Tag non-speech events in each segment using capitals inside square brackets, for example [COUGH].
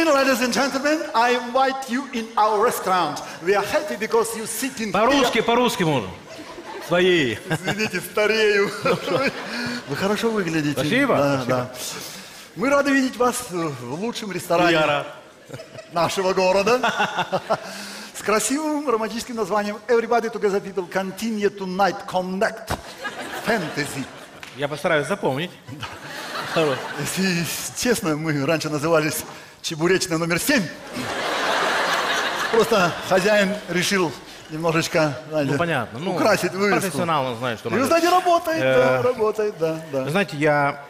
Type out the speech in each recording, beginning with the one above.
evening, ladies and gentlemen. I invite you in our restaurant. We are happy because you sit in По-русски, по-русски можно. Свои. Извините, старею. Вы хорошо выглядите. Спасибо, Да, спасибо. да. Мы рады видеть вас э, в лучшем ресторане Я рад. нашего города. С красивым романтическим названием Everybody Together People Continue Tonight Connect Fantasy. Я постараюсь запомнить. Хорош. Если честно, мы раньше назывались Чебуречная номер семь. Просто хозяин решил немножечко знаете, Ну, понятно. Ну, украсить вывеску. профессионал, он знает, что И надо. знаете, работает, Э, да, работает, да, да. Вы знаете, я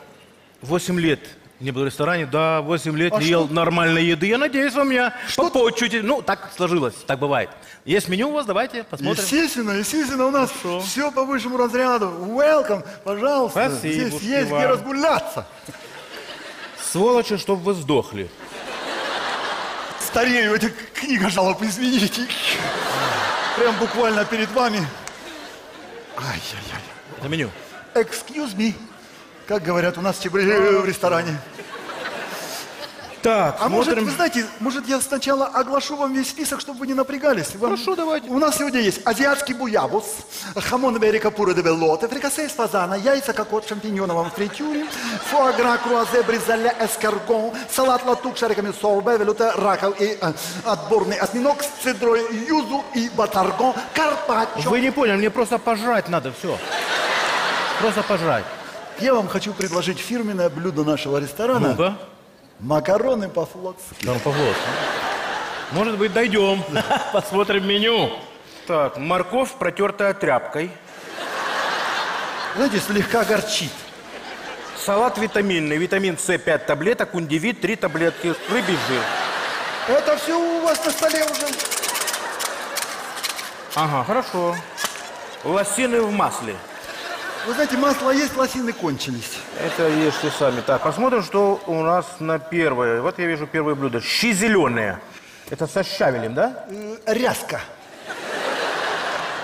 8 лет не был в ресторане, да, 8 лет А не ел нормальной еды. Я надеюсь, вы меня Что- попочуете. Ну, так сложилось, так бывает. Есть меню у вас, давайте посмотрим. Естественно, естественно, у нас все по высшему разряду. Welcome, пожалуйста. Спасибо, Здесь есть где вам. разгуляться. Сволочи, чтоб вы сдохли. Старею, это книга жалоб, извините. Прям буквально перед вами. Ай-яй-яй. Это меню. Excuse me. Как говорят у нас в в ресторане. Так, А может, смотрим. вы знаете, может я сначала оглашу вам весь список, чтобы вы не напрягались? Вам- Хорошо, давайте. У нас сегодня есть азиатский буябус, хамон берика пура де белоте, фрикасе из фазана, яйца кокот шампиньоновом фритюре, фуагра, круазе, бризоля, эскаргон, салат латук шариками сорбе, велюте, раков и э, отборный осьминог с цедрой юзу и батаргон, карпаччо. Вы не поняли, мне просто пожрать надо, все. Просто пожрать. Я вам хочу предложить фирменное блюдо нашего ресторана. Ну-ка. Макароны по-флотски. Да, ну, погодь. Может быть, дойдем. [LAUGHS] Посмотрим меню. Так, морковь, протертая тряпкой. Знаете, слегка горчит. Салат витаминный. Витамин С 5 таблеток, ундивит 3 таблетки, рыбий жир. Это все у вас на столе уже. Ага, хорошо. Лосины в масле. Вы знаете, масло есть, лосины кончились. Это ешьте сами. Так, посмотрим, что у нас на первое. Вот я вижу первое блюдо. Щи зеленые. Это со щавелем, да? Э, ряска.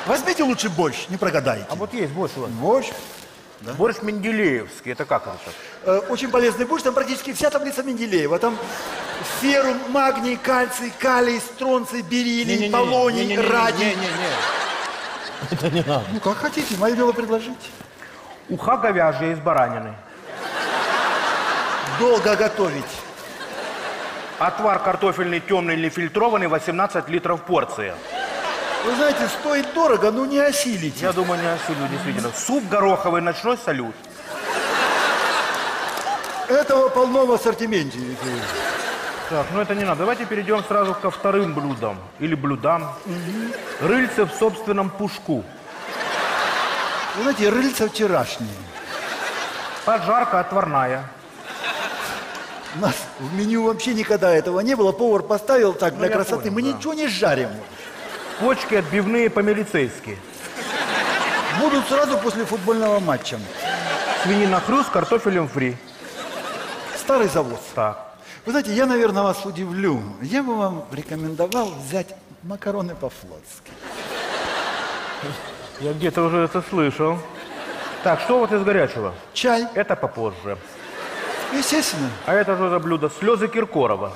Возьмите лучше борщ, не прогадаете. А вот есть борщ у вас. Борщ. Борщ Менделеевский. Это как это? Э, очень полезный борщ, там практически вся таблица Менделеева. Там ферум, магний, кальций, калий, стронций, бериллий, полоний, радий. Не-не-не. Это не надо. Ну, как хотите, мое дело предложить. Уха говяжья из баранины. Долго готовить. Отвар картофельный темный или фильтрованный 18 литров порция. Вы знаете, стоит дорого, но не осилите. Я думаю, не осилю, действительно. Суп гороховый, ночной салют. Этого полно в ассортименте. Так, ну это не надо. Давайте перейдем сразу ко вторым блюдам. Или блюдам. Рыльце в собственном пушку. Вы знаете, рыльца вчерашние. Поджарка отварная. У нас в меню вообще никогда этого не было. Повар поставил так для я красоты. понял, Мы да. ничего не жарим. Почки отбивные по-милицейски. Будут сразу после футбольного матча. Свинина хрюс с картофелем фри. Старый завод. Так. Вы знаете, я, наверное, вас удивлю. Я бы вам рекомендовал взять макароны по-флотски. Я где-то уже это слышал. Так, что вот из горячего? Чай, Это попозже. естественно. А это что за блюдо? Слезы Киркорова.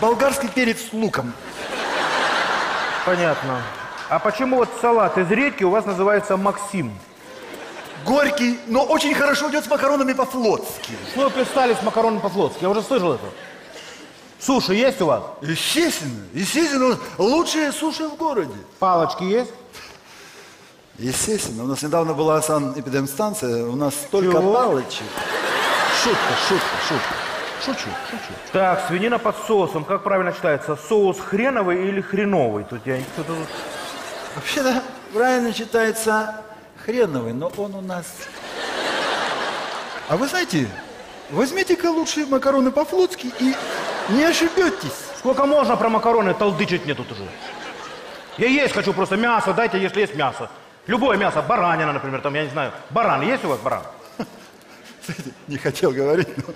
Болгарский перец с луком. Понятно. А почему вот салат из редьки у вас называется Максим? Горький, но очень хорошо идет с макаронами по-флотски. Что вы пристали с макароном по-флотски? Я уже слышал это. Суши есть у вас? Естественно, естественно. Лучшие суши в городе. Палочки есть? Естественно. У нас недавно была санэпидемстанция, у нас столько Чего? палочек. Шутка, шутка, шутка. Шучу, шучу. Так, свинина под соусом. Как правильно читается? Соус хреновый или хреновый? Тут я кто-то... Вообще-то правильно читается хреновый, но он у нас... А вы знаете, возьмите-ка лучше макароны по-флотски и не ошибетесь. Сколько можно про макароны толдычить мне тут уже? Я есть хочу просто мясо, дайте, если есть мясо. Любое мясо, баранина, например, там, я не знаю. Баран, есть у вас баран? Не хотел говорить, но,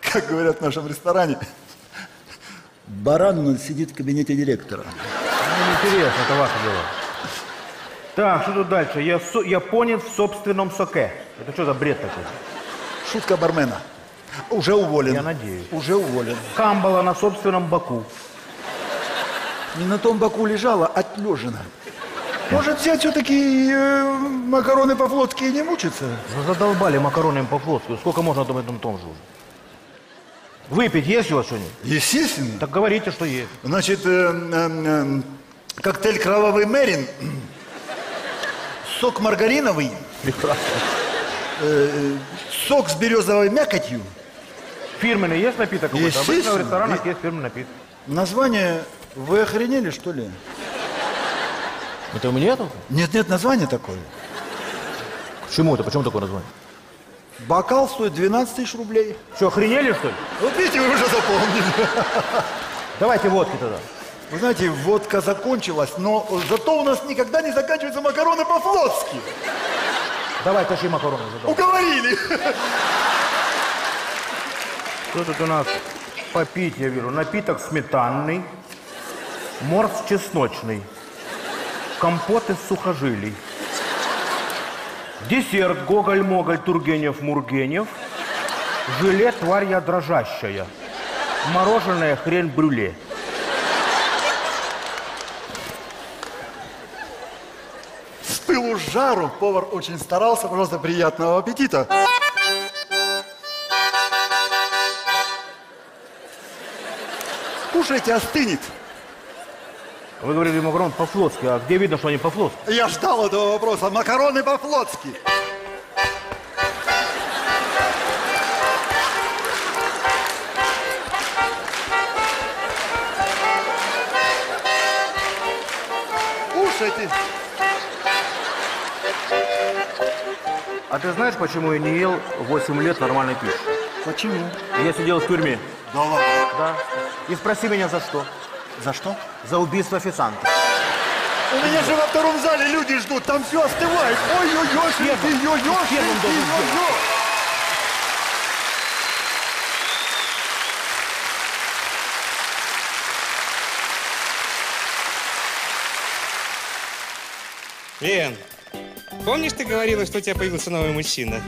как говорят в нашем ресторане, баран нас сидит в кабинете директора. Ну, интересно, это ваше дело. Так, что тут дальше? Я японец в собственном соке. Это что за бред такой? Шутка бармена. Уже уволен. Я надеюсь. Уже уволен. Камбала на собственном боку. Не на том боку лежала, отлежена. Может, взять все-таки э, макароны по-флотски и не мучиться? Задолбали макаронами по-флотски. Сколько можно там этом том же уже? Выпить есть у вас что-нибудь? Естественно. Так говорите, что есть. Значит, э, э, э, коктейль «Кровавый Мерин», сок маргариновый, Прекрасно. сок с березовой мякотью, Фирменный есть напиток какой-то? Обычно в Естественно. ресторанах есть фирменный напиток. название... Вы охренели, что ли? Это у меня только? Нет, нет, название такое. Почему это? Почему такое название? Бокал стоит 12 тысяч рублей. Что, охренели, что ли? Вот видите, вы уже запомнили. Давайте водки тогда. Вы знаете, водка закончилась, но зато у нас никогда не заканчиваются макароны по-флотски. Давай, тащи макароны. задал. Уговорили. Что тут у нас попить, я вижу? Напиток сметанный, морс чесночный, компот из сухожилий, десерт Гоголь-Моголь, Тургенев-Мургенев, желе тварь дрожащая, мороженое хрен-брюле. С пылу с жару повар очень старался. Пожалуйста, приятного аппетита. Кушайте, остынет. Вы говорили макарон по-флотски, а где видно, что они по-флотски? Я ждал этого вопроса. Макароны по-флотски. Кушайте. А ты знаешь, почему я не ел 8 лет нормальной пищи? Почему? Я сидел в тюрьме. Да ладно. Да. И спроси меня за что? За что? За убийство официанта. У меня же во втором зале люди ждут, там все остывает. Ой-ой-ой, ой-ой-ой. Лен, помнишь, ты говорила, что у тебя появился новый мужчина?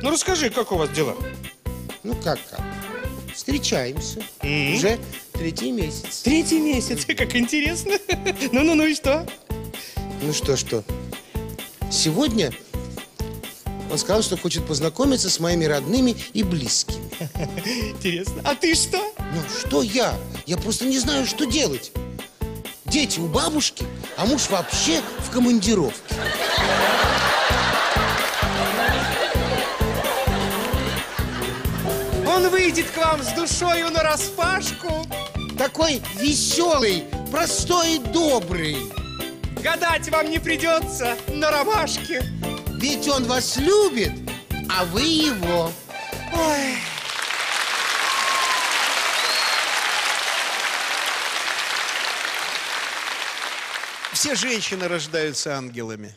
Ну, расскажи, как у вас дела? Ну как как? Встречаемся. Мгм. Уже третий месяц. Третий месяц, [LAUGHS] как интересно. [LAUGHS] Ну-ну-ну, и что? Ну что, что? Сегодня он сказал, что хочет познакомиться с моими родными и близкими. [LAUGHS] Интересно. А ты что? Ну что я? Я просто не знаю, что делать. Дети у бабушки, а муж вообще в командировке. Он выйдет к вам с душою на распашку. Такой веселый, простой и добрый. Гадать вам не придется на ромашке. Ведь он вас любит, а вы его. Ой. Все женщины рождаются ангелами.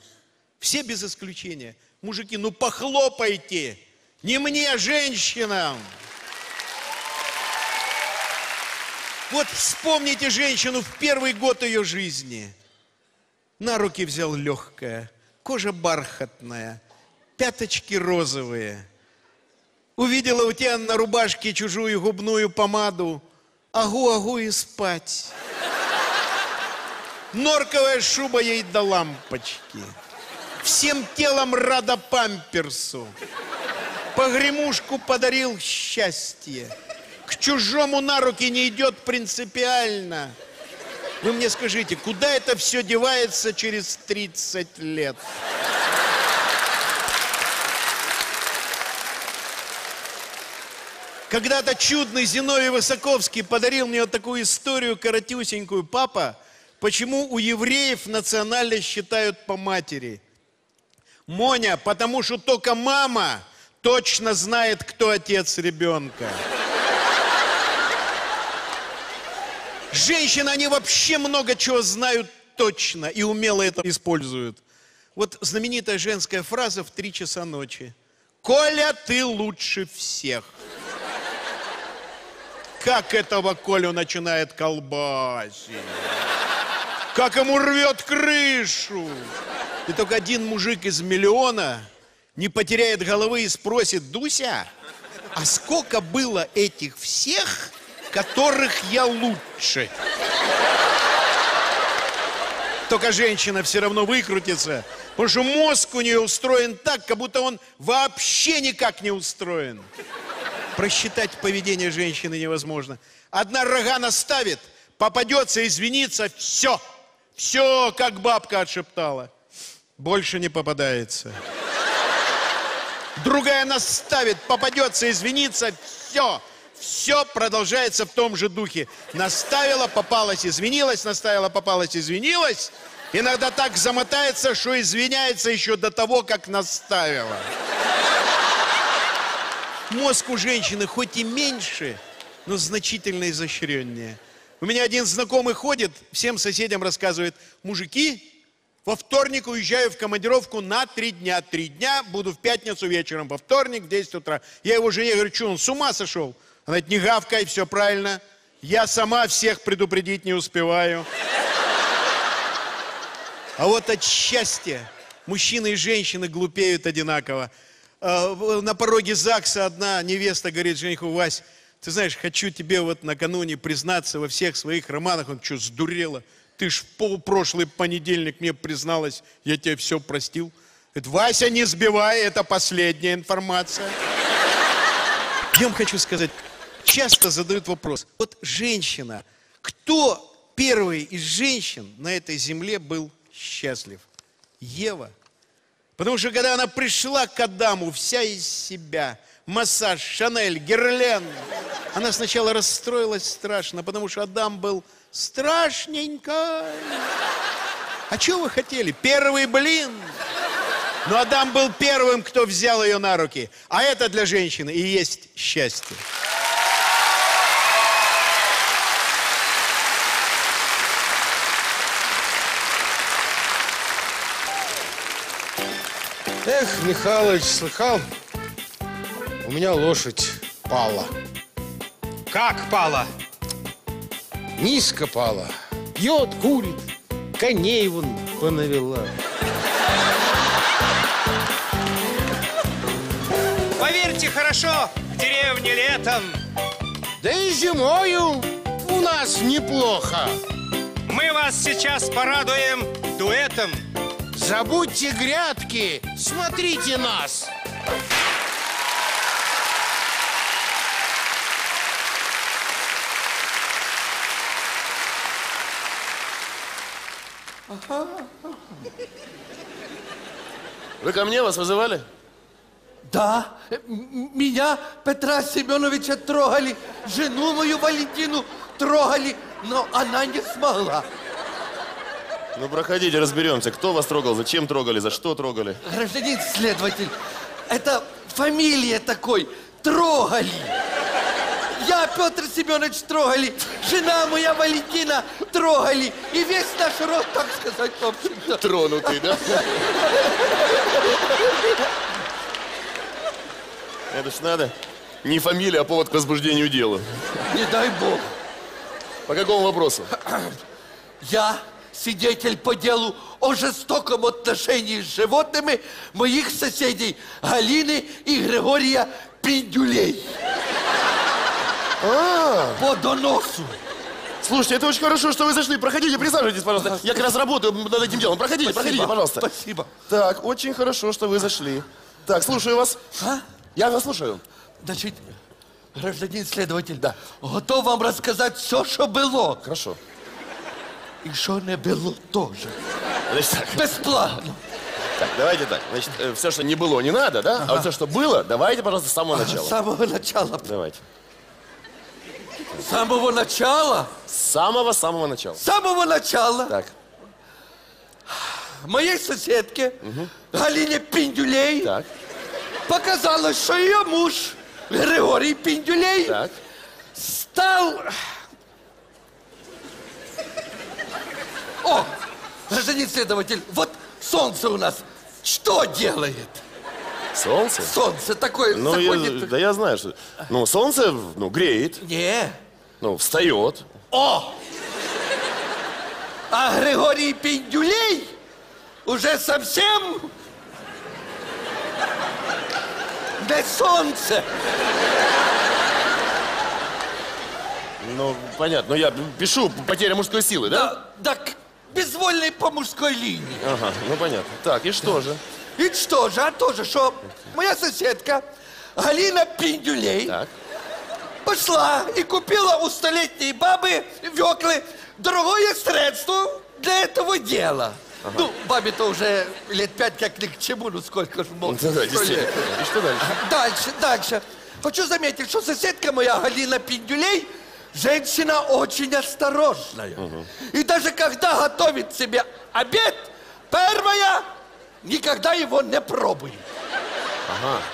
Все без исключения. Мужики, ну похлопайте. Не мне, женщинам. Вот вспомните женщину в первый год ее жизни. На руки взял легкая, кожа бархатная, пяточки розовые. Увидела у тебя на рубашке чужую губную помаду. Агу-агу и спать. Норковая шуба ей до лампочки. Всем телом рада памперсу. Погремушку подарил счастье. К чужому на руки не идет принципиально. Вы мне скажите, куда это все девается через 30 лет? Когда-то чудный Зиновий Высоковский подарил мне вот такую историю коротюсенькую. Папа, почему у евреев национально считают по матери? Моня, потому что только мама точно знает, кто отец ребенка. Женщины, они вообще много чего знают точно и умело это используют. Вот знаменитая женская фраза в три часа ночи. Коля, ты лучше всех. Как этого Колю начинает колбасить. Как ему рвет крышу. И только один мужик из миллиона не потеряет головы и спросит, Дуся, А сколько было этих всех, которых я лучше? Только женщина все равно выкрутится, потому что мозг у нее устроен так, как будто он вообще никак не устроен. Просчитать поведение женщины невозможно. Одна рога наставит, попадется, извиниться, все. Все, как бабка отшептала. Больше не попадается. Другая наставит, попадется, извиниться, все. Все продолжается в том же духе. Наставила, попалась, извинилась, наставила, попалась, извинилась. Иногда так замотается, что извиняется еще до того, как наставила. Мозг у женщины хоть и меньше, но значительно изощреннее. У меня один знакомый ходит, всем соседям рассказывает, мужики, во вторник уезжаю в командировку на три дня. Три дня, буду в пятницу вечером, во вторник в 10 утра. Я его жене говорю, что он с ума сошел? Она говорит, не гавкай, все правильно. Я сама всех предупредить не успеваю. А вот от счастья мужчины и женщины глупеют одинаково. А, На пороге ЗАГСа одна невеста говорит жениху, Вась, ты знаешь, хочу тебе вот накануне признаться во всех своих романах. Он что, сдурела? Ты ж в полупрошлый понедельник мне призналась, я тебе все простил. Говорит, Вася, не сбивай, это последняя информация. Я вам хочу сказать, часто задают вопрос, вот женщина, кто первый из женщин на этой земле был счастлив? Ева. Потому что когда она пришла к Адаму, вся из себя, массаж, Шанель, Герлен, она сначала расстроилась страшно, потому что Адам был страшненько. А что вы хотели? Первый блин. Но Адам был первым, кто взял ее на руки. А это для женщины и есть счастье. Эх, Михалыч, слыхал? У меня лошадь пала. Как пала? Низко пала. Пьет, курит. Коней вон понавела. Поверьте, хорошо, в деревне летом. Да и зимою у нас неплохо. Мы вас сейчас порадуем дуэтом. Забудьте грядки, смотрите нас. Вы ко мне вас вызывали? Да, м- меня, Петра Семеновича, трогали, жену мою Валентину трогали, но она не смогла. Ну, проходите, разберемся. Кто вас трогал, зачем трогали, за что трогали? Гражданин следователь, это фамилия такой, трогали. Я, Петр Семенович, трогали, жена моя Валентина трогали, и весь наш род, так сказать, в общем-то. Тронутый, да? Это ж надо. Не фамилия, а повод к возбуждению дела. Не дай бог. По какому вопросу? Я свидетель по делу о жестоком отношении с животными моих соседей Галины и Григория Пиндюлей. По доносу. Слушайте, это очень хорошо, что вы зашли. Проходите, присаживайтесь, пожалуйста. Я как раз работаю над этим делом. Проходите, проходите, пожалуйста. Спасибо. Так, очень хорошо, что вы зашли. Так, слушаю вас. А? Я вас слушаю. Значит, гражданин следователь, да. готов вам рассказать все, что было. Хорошо. И что не было тоже. Значит, так, Бесплатно. так, давайте так. Значит, все, что не было, не надо, да? А вот все, что было, давайте, пожалуйста, с самого С начала. самого начала. Давайте. С самого начала. С самого-самого начала. С самого начала. Так, Моей соседке Галине Пиндюлей так, Показалось, что ее муж Григорий Пиндюлей так. стал... О, гражданин следователь, вот солнце у нас что делает? Солнце? Солнце такое Ну, я- заходит... да я знаю, что... Ну, солнце, ну, греет, Не. ну, встает. О! А Григорий Пиндюлей уже совсем не солнце. Ну, понятно. Но я пишу потеря мужской силы, да? Да, так, безвольный по мужской линии. Ага, ну понятно. Так, и что же? И что же, а то же, что моя соседка Галина Пиндюлей Так. пошла и купила у столетней бабы Веклы дорогое средство для этого дела. Ну, бабе-то уже лет пять как ни к чему, ну сколько ж мог. Да, да, действительно. И что дальше? Дальше, дальше. Хочу заметить, что соседка моя Галина Пиндюлей женщина очень осторожная. И даже когда готовит себе обед, первая никогда его не пробует.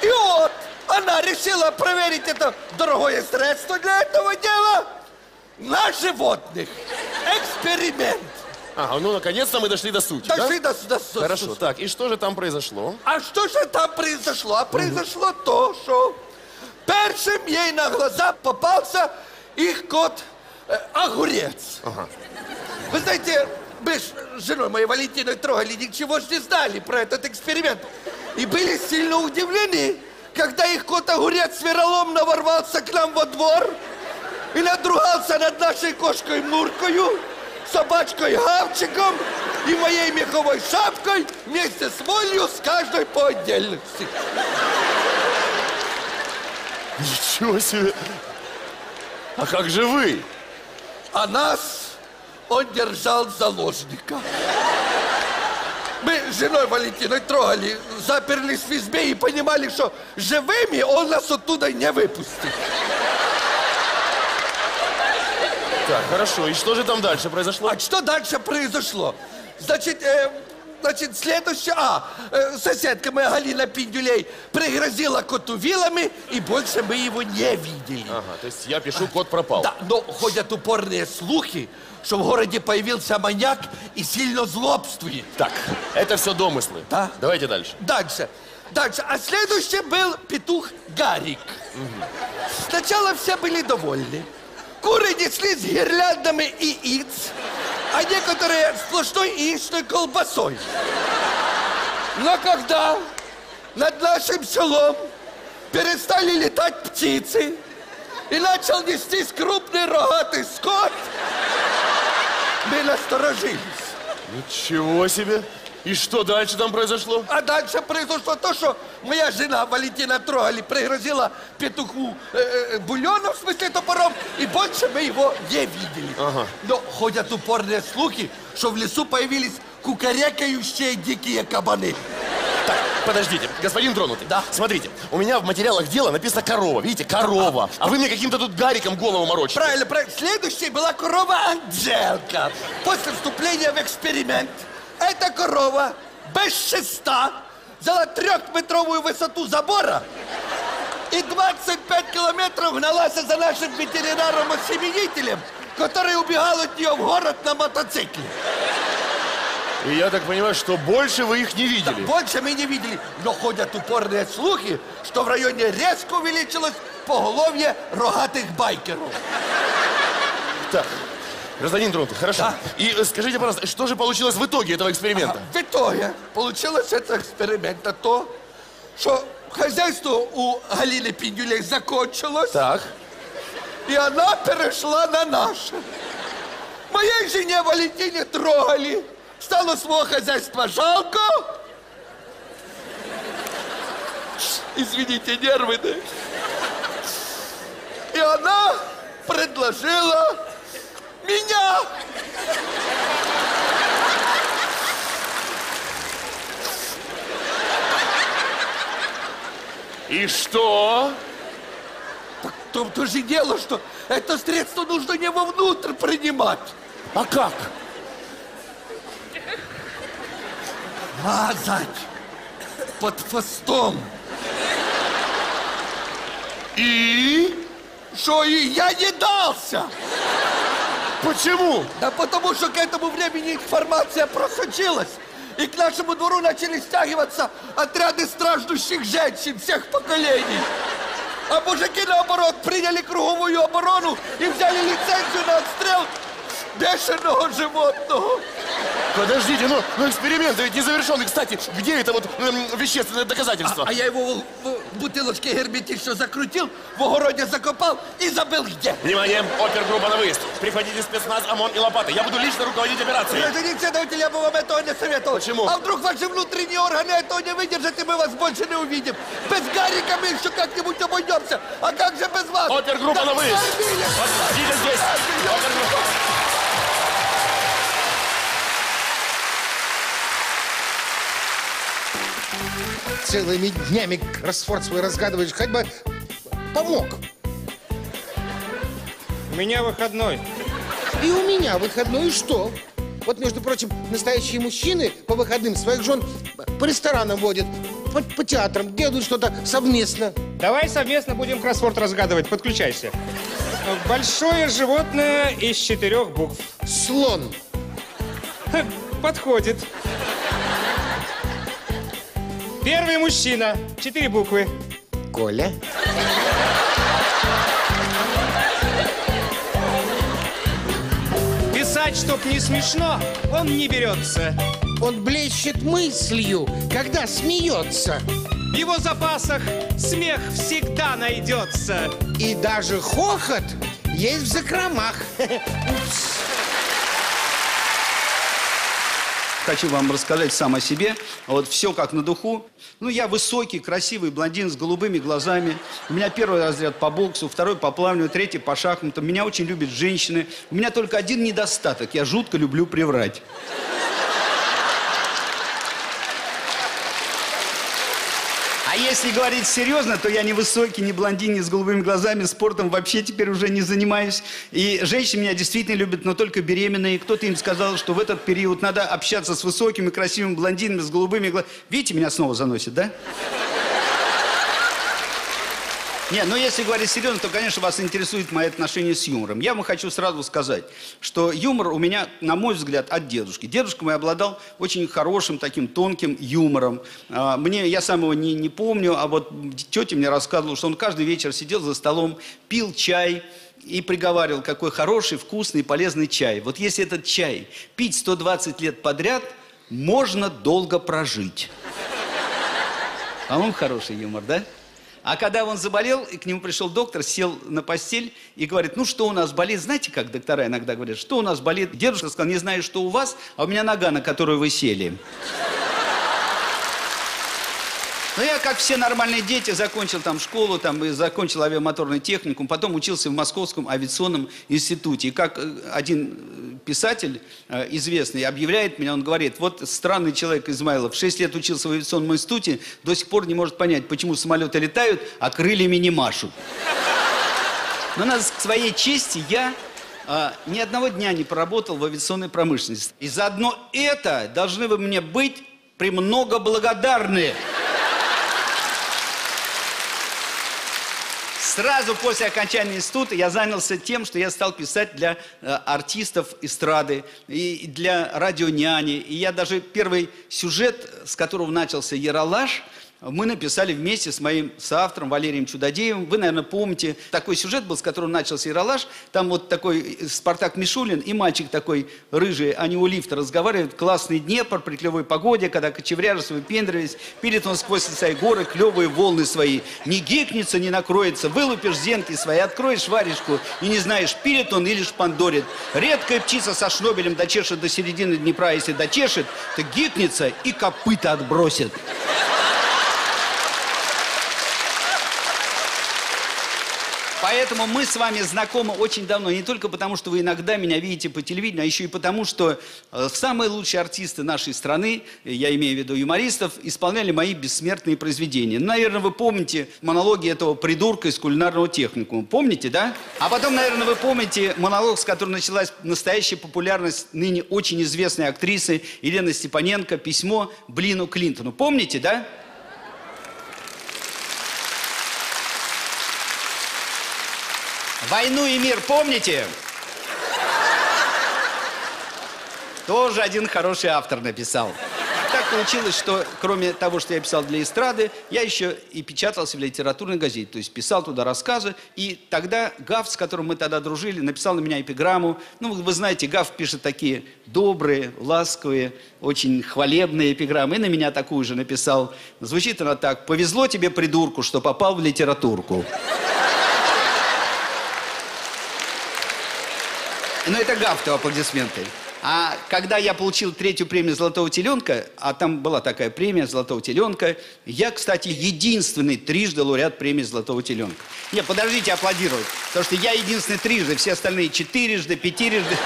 И вот она решила проверить это дорогое средство для этого дела на животных. Эксперимент. Ага, ну наконец-то мы дошли до сути, Дошли да? до, до- Хорошо, так, и что же там произошло? А что же там произошло? А произошло то, что першим ей на глаза попался их кот э, Огурец. Вы знаете, мы с женой моей Валентиной трогали, ничего ж не знали про этот эксперимент. И были сильно удивлены, когда их кот Огурец вероломно ворвался к нам во двор и надругался над нашей кошкой Муркою, собачкой Гавчиком и моей меховой шапкой вместе с молью с каждой по отдельности. Ничего себе! А как же вы? А нас он держал заложника. Мы с женой Валентиной трогали, заперлись в избе и понимали, что живыми он нас оттуда не выпустит. Так, хорошо, и что же там дальше произошло? А что дальше произошло? Значит, э, значит, следующее... А, э, соседка моя Галина Пиндюлей пригрозила коту вилами, и больше мы его не видели. Ага, то есть я пишу, кот пропал. Да, но ходят упорные слухи, что в городе появился маньяк и сильно злобствует. Так, это все домыслы. Да. Давайте дальше. Дальше. Дальше. А следующий был петух Гарик. Сначала все были довольны. Куры несли с гирляндами и яиц, а некоторые сплошной яичной колбасой. Но когда над нашим селом перестали летать птицы и начал нестись крупный рогатый скот, мы насторожились. Ничего себе! И что дальше там произошло? А дальше произошло то, что моя жена Валентина Трогали пригрозила петуху э, э, бульоном, в смысле топором, и больше мы его не видели. Но ходят упорные слухи, что в лесу появились кукарекающие дикие кабаны. Так, подождите, господин тронутый. Да. Смотрите, у меня в материалах дела написано корова. Видите, корова. А вы мне каким-то тут гариком голову морочите. Правильно, правильно. Следующей была корова Анжелка. После вступления в эксперимент эта корова без шеста взяла трехметровую высоту забора и 25 километров гналась за нашим ветеринаром-осеменителем, который убегал от нее в город на мотоцикле. И я так понимаю, что больше вы их не видели. Больше мы не видели, но ходят упорные слухи, что в районе резко увеличилось поголовье рогатых байкеров. Так, гражданин тронутый, хорошо. Да. И э, скажите, пожалуйста, что же получилось в итоге этого эксперимента? В итоге получилось это эксперимента то, что хозяйство у Галины Пиндюлей закончилось, Так. и она перешла на наше. Моей жене Валентине трогали. Стало своего хозяйства жалко. Извините, нервы, да? И она предложила меня. И что? В том-то же дело, что это средство нужно не вовнутрь принимать. А как? Мазать под фастом. И? Что и я не дался. Почему? Да потому что к этому времени информация просочилась. И к нашему двору начали стягиваться отряды страждущих женщин всех поколений. А мужики, наоборот, приняли круговую оборону и взяли лицензию на отстрел бешеного животного. Подождите, ну, ну эксперимент ведь не завершен. И, кстати, где это вот эм, вещественное доказательство? А я его в, в бутылочке герметично закрутил, в огороде закопал и забыл где. Внимание, опергруппа на выезд. Прихватите спецназ, ОМОН и лопаты. Я буду лично руководить операцией. Гражданин следователь, я бы вам этого не советовал. Почему? А вдруг ваши внутренние органы этого не выдержат, и мы вас больше не увидим. Без Гарика мы еще как-нибудь обойдемся. А как же без вас? Опергруппа Да на выезд. сорвили. Вот, ждите здесь. Опергруппа. Целыми днями кроссворд свой разгадываешь, хоть бы помог. У меня выходной. И у меня выходной, и что? Вот, между прочим, настоящие мужчины по выходным своих жен по ресторанам водят, по, по театрам, делают что-то совместно. Давай совместно будем кроссворд разгадывать. Подключайся. Большое животное из четырех букв. Слон. Подходит. Первый мужчина. Четыре буквы. Коля. Писать, чтоб не смешно, он не берется. Он блещет мыслью, когда смеется. В его запасах смех всегда найдется. И даже хохот есть в закромах. [LAUGHS] Хочу вам рассказать сам о себе. Вот все как на духу. Ну, я высокий, красивый блондин с голубыми глазами. У меня первый разряд по боксу, второй по плаванию, третий по шахматам. Меня очень любят женщины. У меня только один недостаток. Я жутко люблю приврать. А если говорить серьезно, то я не высокий, не блондин, не с голубыми глазами, спортом вообще теперь уже не занимаюсь. И женщины меня действительно любят, но только беременные. Кто-то им сказал, что в этот период надо общаться с высокими, красивыми блондинами, с голубыми глазами. Видите, меня снова заносит, да? Нет, ну если говорить серьезно, то, конечно, вас интересует мои отношения с юмором. Я вам хочу сразу сказать, что юмор у меня, на мой взгляд, от дедушки. Дедушка мой обладал очень хорошим, таким тонким юмором. А, Мне, я сам его не, не помню, а вот тетя мне рассказывала, что он каждый вечер сидел за столом, пил чай, и приговаривал, какой хороший, вкусный, полезный чай. Вот если этот чай пить 120 лет подряд, можно долго прожить. По-моему, хороший юмор, да? А когда он заболел, и к нему пришел доктор, сел на постель и говорит, ну что у нас болит? Знаете, как доктора иногда говорят, что у нас болит? Дедушка сказал, не знаю, что у вас, а у меня нога, на которую вы сели. Ну, я, как все нормальные дети, закончил там школу, там, и закончил авиамоторный техникум, потом учился в Московском авиационном институте. И как э, один э, писатель э, известный объявляет меня, он говорит, вот странный человек Измайлов, 6 лет учился в авиационном институте, до сих пор не может понять, почему самолеты летают, а крыльями не машут. Но надо к своей чести, я а, ни одного дня не проработал в авиационной промышленности. И заодно это должны вы мне быть премного благодарны. Сразу после окончания института я занялся тем, что я стал писать для э, артистов эстрады и для радионяни. И я даже первый сюжет, с которого начался «Яралаш», мы написали вместе с моим соавтором Валерием Чудодеевым. Вы, наверное, помните, такой сюжет был, с которого начался «Яралаш». Там вот такой Спартак Мишулин и мальчик такой рыжий, они у лифта разговаривают. Классный Днепр при клевой погоде, когда кочевряжи выпендривались. Пилит он сквозь свои горы клевые волны свои. Не гикнется, не накроется. Вылупишь зенки свои, откроешь варежку и не знаешь, пилит он или шпандорит. Редкая птица со шнобелем дочешет до середины Днепра. а Если дочешет, то гикнется и копыта отбросит. Поэтому мы с вами знакомы очень давно, не только потому, что вы иногда меня видите по телевидению, а еще и потому, что э, самые лучшие артисты нашей страны, э, я имею в виду юмористов, исполняли мои бессмертные произведения. Ну, наверное, вы помните монологи этого придурка из кулинарного техникума. Помните, да? А потом, наверное, вы помните монолог, с которым началась настоящая популярность ныне очень известной актрисы Елены Степаненко «Письмо Блину Клинтону». Помните, да? «Войну и мир» помните? Тоже один хороший автор написал. Так получилось, что кроме того, что я писал для эстрады, я еще и печатался в литературной газете. То есть писал туда рассказы. И тогда Гав, с которым мы тогда дружили, написал на меня эпиграмму. Ну, вы знаете, Гав пишет такие добрые, ласковые, очень хвалебные эпиграммы. И на меня такую же написал. Звучит она так. «Повезло тебе, придурку, что попал в литературку». Ну, это Гав-то аплодисменты. А когда я получил третью премию «Золотого теленка», а там была такая премия «Золотого теленка», я, кстати, единственный трижды лауреат премии «Золотого теленка». Не, подождите аплодировать, потому что я единственный трижды, все остальные четырежды, пятирежды. [LAUGHS]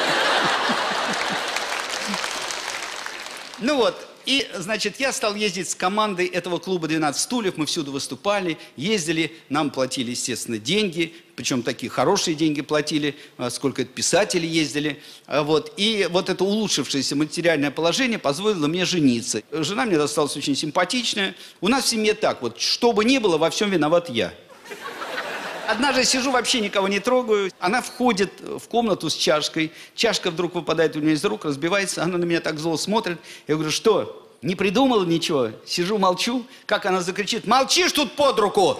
Ну вот, и, значит, я стал ездить с командой этого клуба «12 стульев», мы всюду выступали, ездили, нам платили, естественно, деньги, причем такие хорошие деньги платили, а, сколько писатели ездили. А, вот. И вот это улучшившееся материальное положение позволило мне жениться. Жена мне досталась очень симпатичная. У нас в семье так, вот что бы ни было, во всем виноват я. Однажды сижу, вообще никого не трогаю. Она входит в комнату с чашкой. Чашка вдруг выпадает у нее из рук, разбивается. Она на меня так зло смотрит. Я говорю, что, не придумала ничего? Сижу, молчу. Как она закричит, молчишь тут под руку!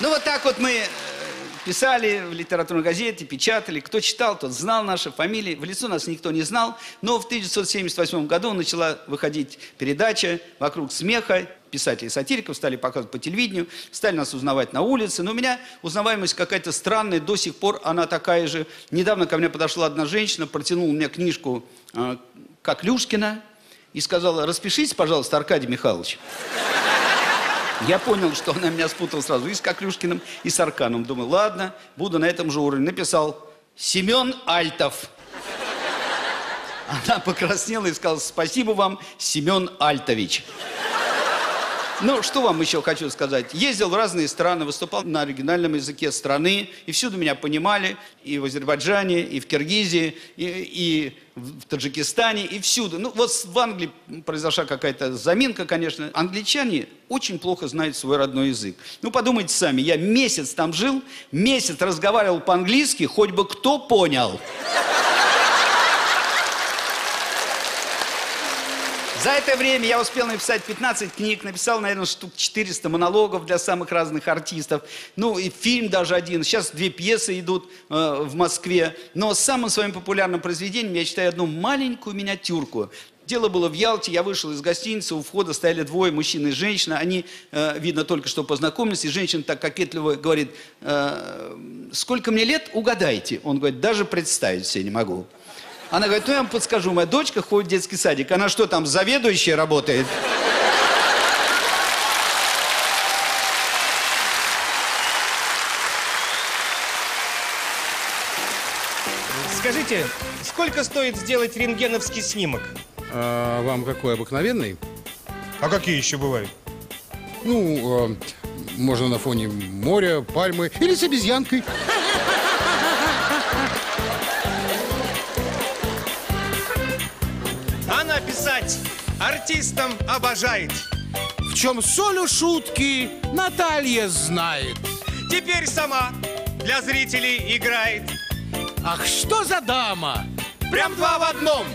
Ну вот так вот мы э, писали в литературной газете, печатали. Кто читал, тот знал наши фамилии. В лицо нас никто не знал. Но в 1978 году начала выходить передача «Вокруг смеха». Писатели-сатириков стали показывать по телевидению, стали нас узнавать на улице. Но у меня узнаваемость какая-то странная, до сих пор она такая же. Недавно ко мне подошла одна женщина, протянула мне книжку э, Коклюшкина и сказала, распишитесь, пожалуйста, Аркадий Михайлович. Я понял, что она меня спутала сразу и с Коклюшкиным, и с Арканом. Думаю, ладно, буду на этом же уровне. Написал Семен Альтов. Она покраснела и сказала, спасибо вам, Семен Альтович. Ну, что вам еще хочу сказать. Ездил в разные страны, выступал на оригинальном языке страны, и всюду меня понимали, и в Азербайджане, и в Киргизии, и, и в Таджикистане, и всюду. Ну, вот в Англии произошла какая-то заминка, конечно. Англичане очень плохо знают свой родной язык. Ну, подумайте сами, я месяц там жил, месяц разговаривал по-английски, хоть бы кто понял. За это время я успел написать 15 книг, написал, наверное, штук 400 монологов для самых разных артистов. Ну, и фильм даже один. Сейчас две пьесы идут э, в Москве. Но самым своим популярным произведением я считаю одну маленькую миниатюрку. Дело было в Ялте, я вышел из гостиницы, у входа стояли двое, мужчина и женщина. Они, э, видно, только что познакомились, и женщина так кокетливо говорит, э, сколько мне лет, угадайте. Он говорит, даже представить себе не могу. Она говорит, ну я вам подскажу, моя дочка ходит в детский садик. Она что там, заведующая работает? Скажите, сколько стоит сделать рентгеновский снимок? А вам какой, обыкновенный? А какие еще бывают? Ну, э, можно на фоне моря, пальмы или с обезьянкой. Она писать артистам обожает. В чем соль у шутки, Наталья знает. Теперь сама для зрителей играет. Ах, что за дама! Прям два в одном.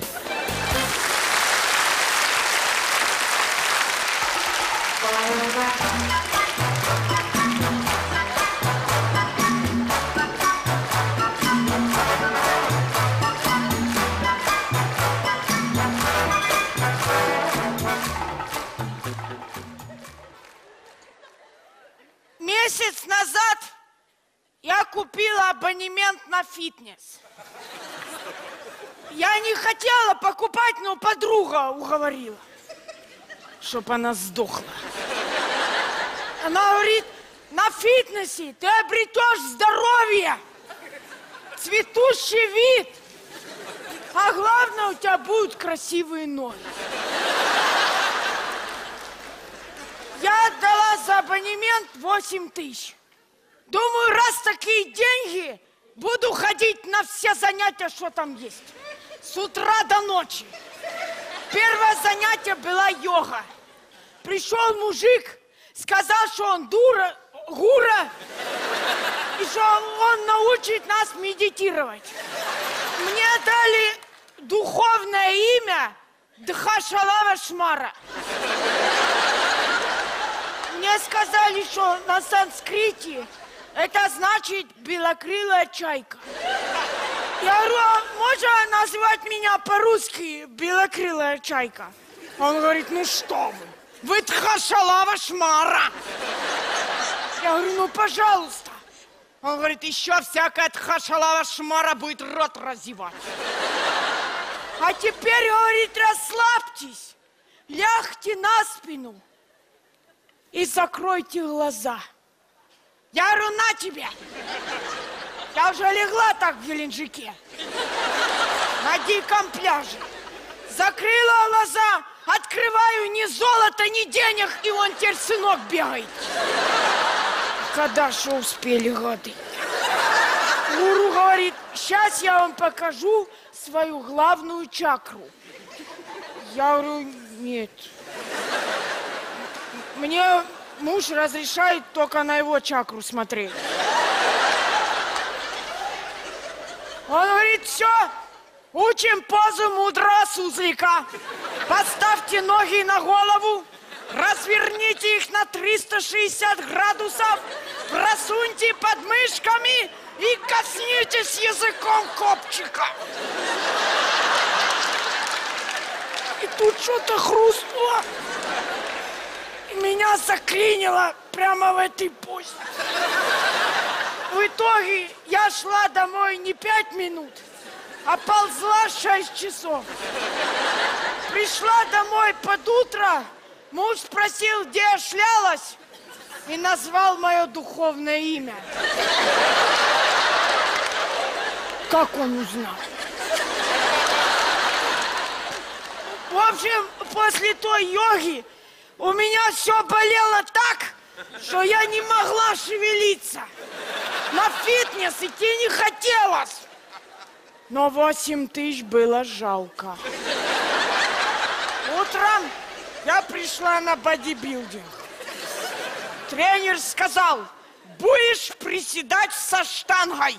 Месяц абонемент на фитнес. Я не хотела покупать, но подруга уговорила, чтоб она сдохла. Она говорит, на фитнесе ты обретешь здоровье, цветущий вид, а главное, у тебя будут красивые ноги. Я отдала за абонемент 8 тысяч. Думаю, раз такие деньги, буду ходить на все занятия, что там есть. С утра до ночи. Первое занятие была йога. Пришел мужик, сказал, что он дура, гура, и что он научит нас медитировать. Мне дали духовное имя Дхашалава Шмара. Мне сказали, что на санскрите это значит белокрылая чайка. Я говорю, а можно назвать меня по-русски белокрылая чайка? Он говорит, ну что вы, вы Тхашалава Шмара. Я говорю, ну пожалуйста. Он говорит, еще всякая Тхашалава Шмара будет рот разевать. А теперь, говорит, расслабьтесь, лягте на спину и закройте глаза. Я говорю, на тебе. Я уже легла так в Геленджике. На диком пляже. Закрыла глаза, открываю ни золота, ни денег, и он теперь сынок бегает. Когда что успели годы? Гуру говорит, сейчас я вам покажу свою главную чакру. Я говорю, нет. Мне муж разрешает только на его чакру смотреть. Он говорит, все, учим позу мудра суслика. Поставьте ноги на голову, разверните их на 360 градусов, просуньте под мышками и коснитесь языком копчика. И тут что-то хрустнуло. Меня заклинило прямо в этой позе. В итоге я шла домой не пять минут, а ползла шесть часов. Пришла домой под утро, муж спросил, где я шлялась, и назвал мое духовное имя. Как он узнал? В общем, после той йоги у меня все болело так, что я не могла шевелиться. На фитнес идти не хотелось. Но 8 тысяч было жалко. Утром я пришла на бодибилдинг. Тренер сказал, будешь приседать со штангой.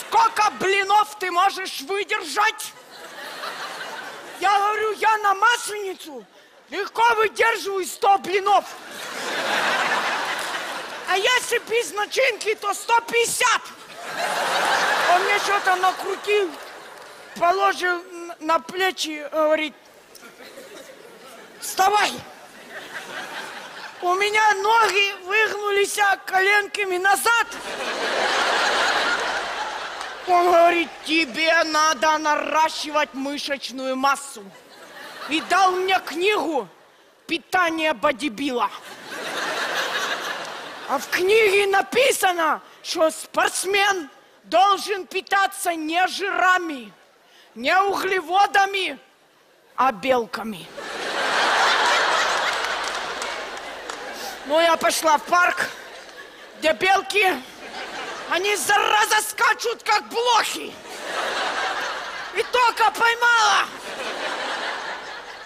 Сколько блинов ты можешь выдержать? Я говорю, я на масленицу легко выдерживаю 100 блинов. А если без начинки, то 150. Он мне что-то накрутил, положил на плечи, говорит, вставай. У меня ноги выгнулись коленками назад. Он говорит, тебе надо наращивать мышечную массу. И дал мне книгу «Питание бодибила». А в книге написано, что спортсмен должен питаться не жирами, не углеводами, а белками. Ну, я пошла в парк, где белки, они, зараза, скачут, как блохи. И только поймала.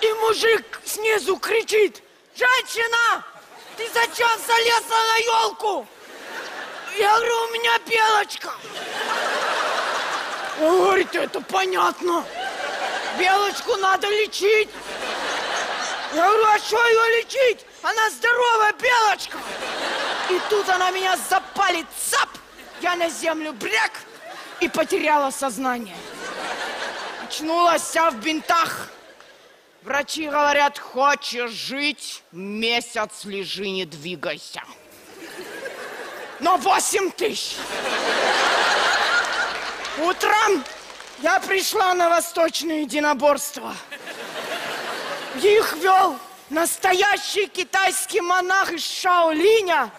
И мужик снизу кричит, женщина, ты зачем залезла на елку? Я говорю, у меня белочка. Он говорит, это понятно. Белочку надо лечить. Я говорю, а что ее лечить? Она здоровая белочка. И тут она меня запалит, цап! Я на землю бряк и потеряла сознание. Очнулась вся в бинтах. Врачи говорят, хочешь жить, месяц лежи, не двигайся. Но 8 тысяч. Утром я пришла на восточное единоборство. Их вел настоящий китайский монах из Шаолиня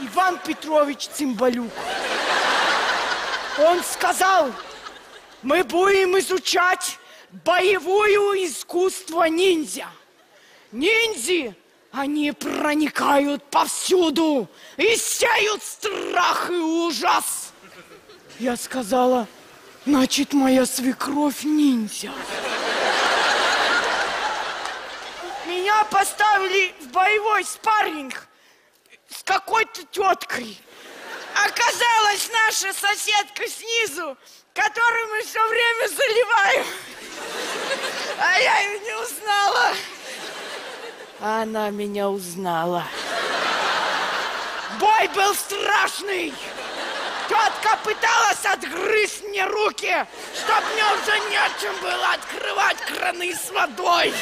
Иван Петрович Цимбалюк. Он сказал, мы будем изучать боевое искусство ниндзя. Ниндзи, они проникают повсюду и сеют страх и ужас. Я сказала, значит, моя свекровь ниндзя. Меня поставили в боевой спарринг с какой-то теткой. Оказалась наша соседка снизу, которую мы все время заливаем. А я ее не узнала. А Она меня узнала. Бой был страшный. Тетка пыталась отгрызть мне руки, чтоб мне уже нечем было открывать краны с водой.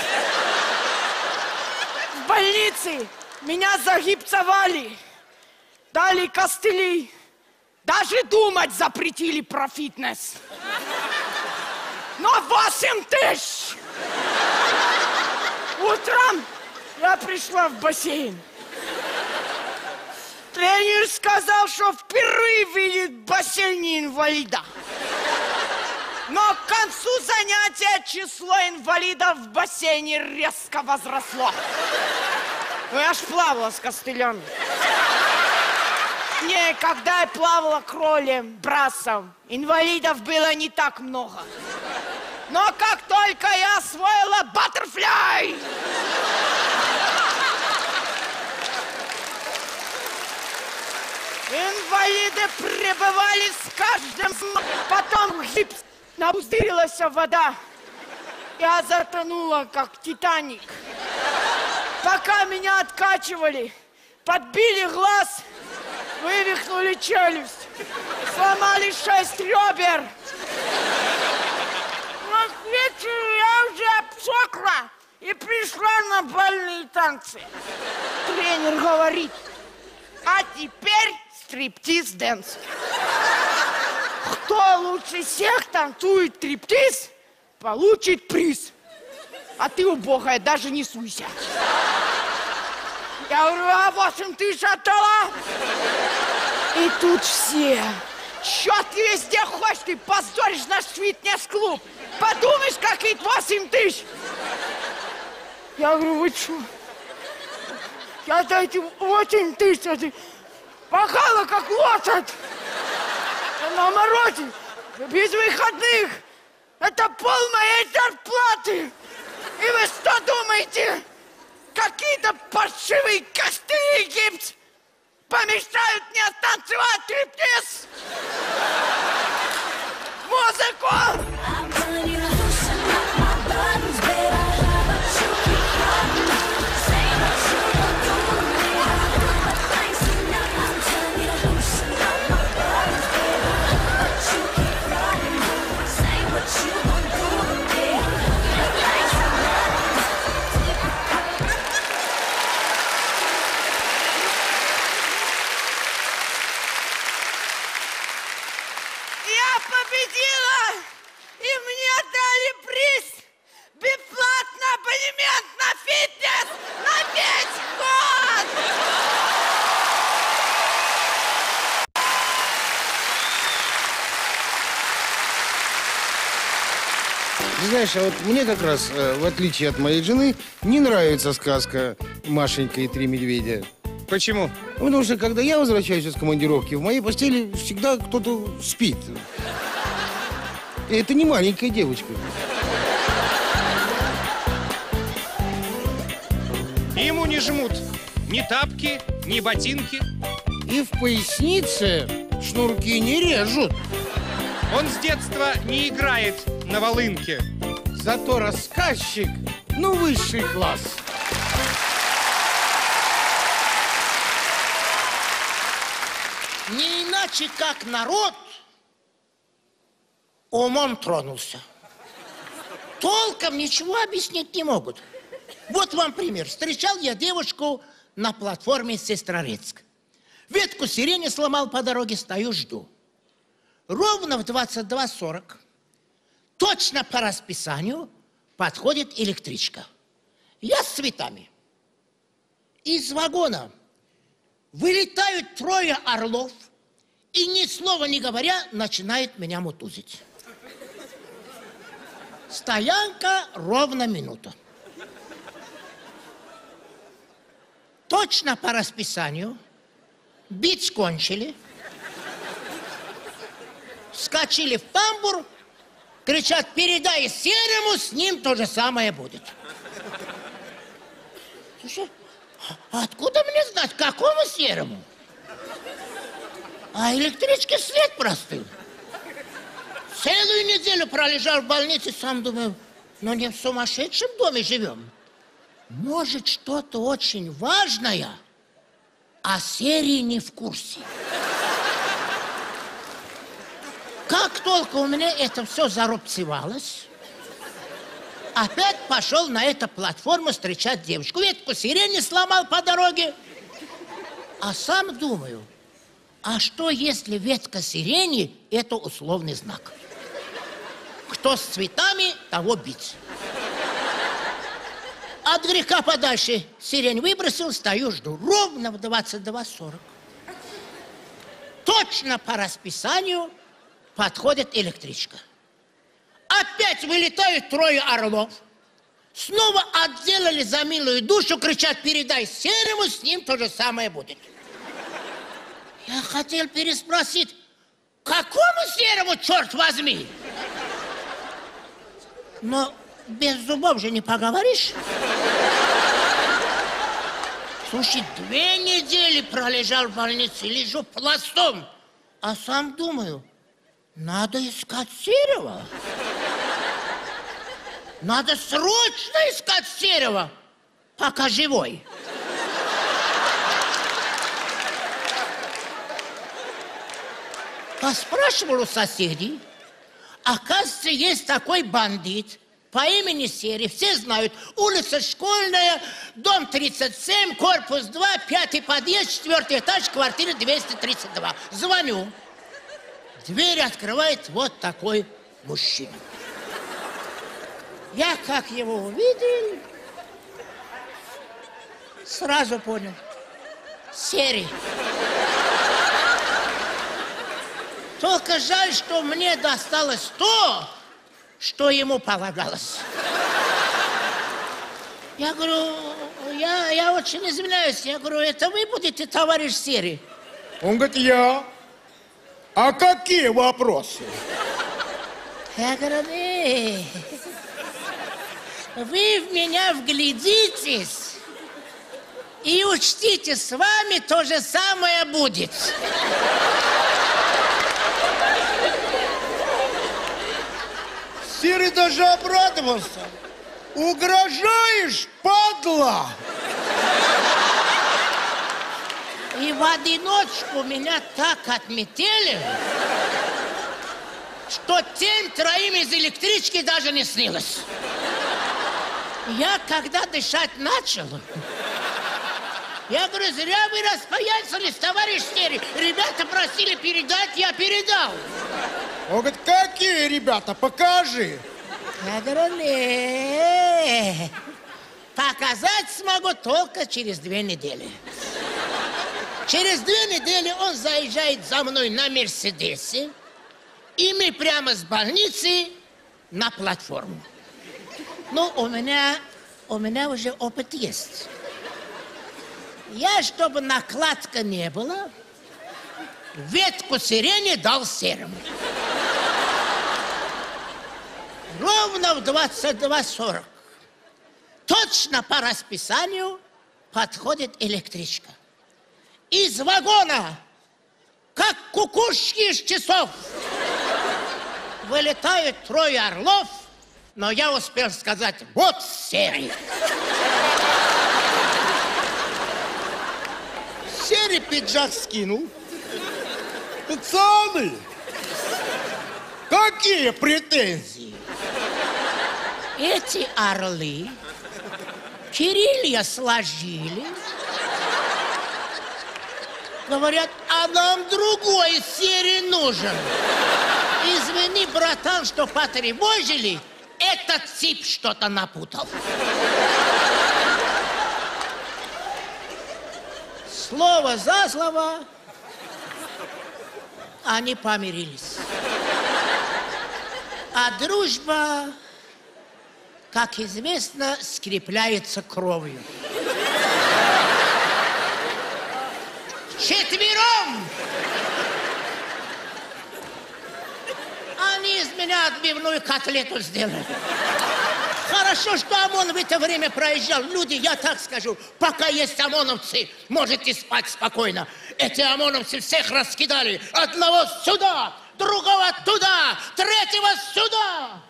В больнице меня загипцовали, дали костыли, даже думать запретили про фитнес. Но 8 тысяч! Утром я пришла в бассейн. Тренер сказал, что впервые видит в бассейне инвалида. Но к концу занятия число инвалидов в бассейне резко возросло. Ну, я ж плавала с костылями. Не, когда я плавала кролем, брасом, инвалидов было не так много. Но как только я освоила баттерфляй, инвалиды пребывали с каждым. Потом гипс напустырилась вода. Я затонула, как Титаник. Пока меня откачивали, подбили глаз, вывихнули челюсть, сломали шесть ребер. Но к вечеру я уже обсохла и пришла на бальные танцы. Тренер говорит, а теперь стриптиз dance. Кто лучше всех танцует стриптиз, получит приз. А ты, убогая, даже не суйся. Я говорю, а 8 тысяч отдала? И тут все. Чё ты везде хочешь? Ты позоришь наш фитнес-клуб. Подумаешь, какие 8 тысяч. Я говорю, вы что? Я дайте 8 тысяч. а ты Пахала, как лошадь. На морозе, без выходных. Это пол моей зарплаты. И вы что думаете? Какие-то паршивые костыли гипс помешают мне танцевать стриптиз? Музыку! Знаешь, а вот мне как раз, э, в отличие от моей жены, не нравится сказка «Машенька и три медведя». Почему? Потому что, когда я возвращаюсь из командировки, в моей постели всегда кто-то спит. И это не маленькая девочка. Ему не жмут ни тапки, ни ботинки. И в пояснице шнурки не режут. Он с детства не играет на волынке. Зато рассказчик, ну, высший класс. Не иначе, как народ умом тронулся. Толком ничего объяснить не могут. Вот вам пример. Встречал я девушку на платформе Сестрорецк. Ветку сирени сломал по дороге, стою, жду. Ровно в 22.40, точно по расписанию, подходит электричка. Я с цветами. Из вагона вылетают трое орлов и ни слова не говоря начинают меня мутузить. Стоянка ровно минута. Точно по расписанию. Бить скончили. Скачили в тамбур. Кричат, передай серому, с ним то же самое будет. Слушай, а откуда мне знать, какому серому? А электрички след простыл. Целую неделю пролежал в больнице, сам думаю, но не в сумасшедшем доме живем. Может, что-то очень важное, а серии не в курсе. Как только у меня это все зарубцевалось, опять пошел на эту платформу встречать девочку. Ветку сирени сломал по дороге. А сам думаю, а что если ветка сирени – это условный знак? Кто с цветами, того бить. От греха подальше сирень выбросил, стою, жду. Ровно в 22.40. Точно по расписанию подходит электричка. Опять вылетают трое орлов. Снова отделали за милую душу, кричат, передай серому, с ним то же самое будет. Я хотел переспросить, какому серому, черт возьми? Но без зубов же не поговоришь. Слушай, две недели пролежал в больнице, лежу пластом, а сам думаю, надо искать Серева. Надо срочно искать Серева, пока живой. Поспрашивал у соседей. Оказывается, есть такой бандит по имени Серый. Все знают. Улица Школьная, дом 37, корпус 2, пятый подъезд, четвертый этаж, квартира 232. Звоню. Дверь открывает вот такой мужчина. Я как его увидел, сразу понял. Серый. Только жаль, что мне досталось то, что ему полагалось. Я говорю, я, я очень извиняюсь. Я говорю, это вы будете товарищ Серый? Он говорит, я. А какие вопросы? Я говорю, «Э, вы в меня вглядитесь и учтите, с вами то же самое будет. Серый даже обрадовался. Угрожаешь, падла? И в одиночку меня так отметили, что тем троим из электрички даже не снилось. Я когда дышать начал, я говорю, зря вы распоясались, товарищ Серый. Ребята просили передать, я передал. Он говорит, какие ребята, покажи. Я говорю, не, показать смогу только через две недели. Через две недели он заезжает за мной на Мерседесе, и мы прямо с больницы на платформу. Ну, у меня, у меня уже опыт есть. Я, чтобы накладка не было, ветку сирени дал серому. Ровно в 22.40. Точно по расписанию подходит электричка. Из вагона, как кукушки из часов, вылетают трое орлов, но я успел сказать, вот серый. Серый пиджак скинул. Пацаны, какие претензии? Эти орлы Кирилья сложили. Говорят, а нам другой серий нужен. Извини, братан, что потревожили. Этот тип что-то напутал. Слово за слово они помирились. А дружба, как известно, скрепляется кровью. Четвером! Они из меня отбивную котлету сделали. хорошо, что ОМОН в это время проезжал. Люди, я так скажу, пока есть ОМОНовцы, можете спать спокойно. Эти ОМОНовцы всех раскидали. Одного сюда, другого туда, третьего сюда.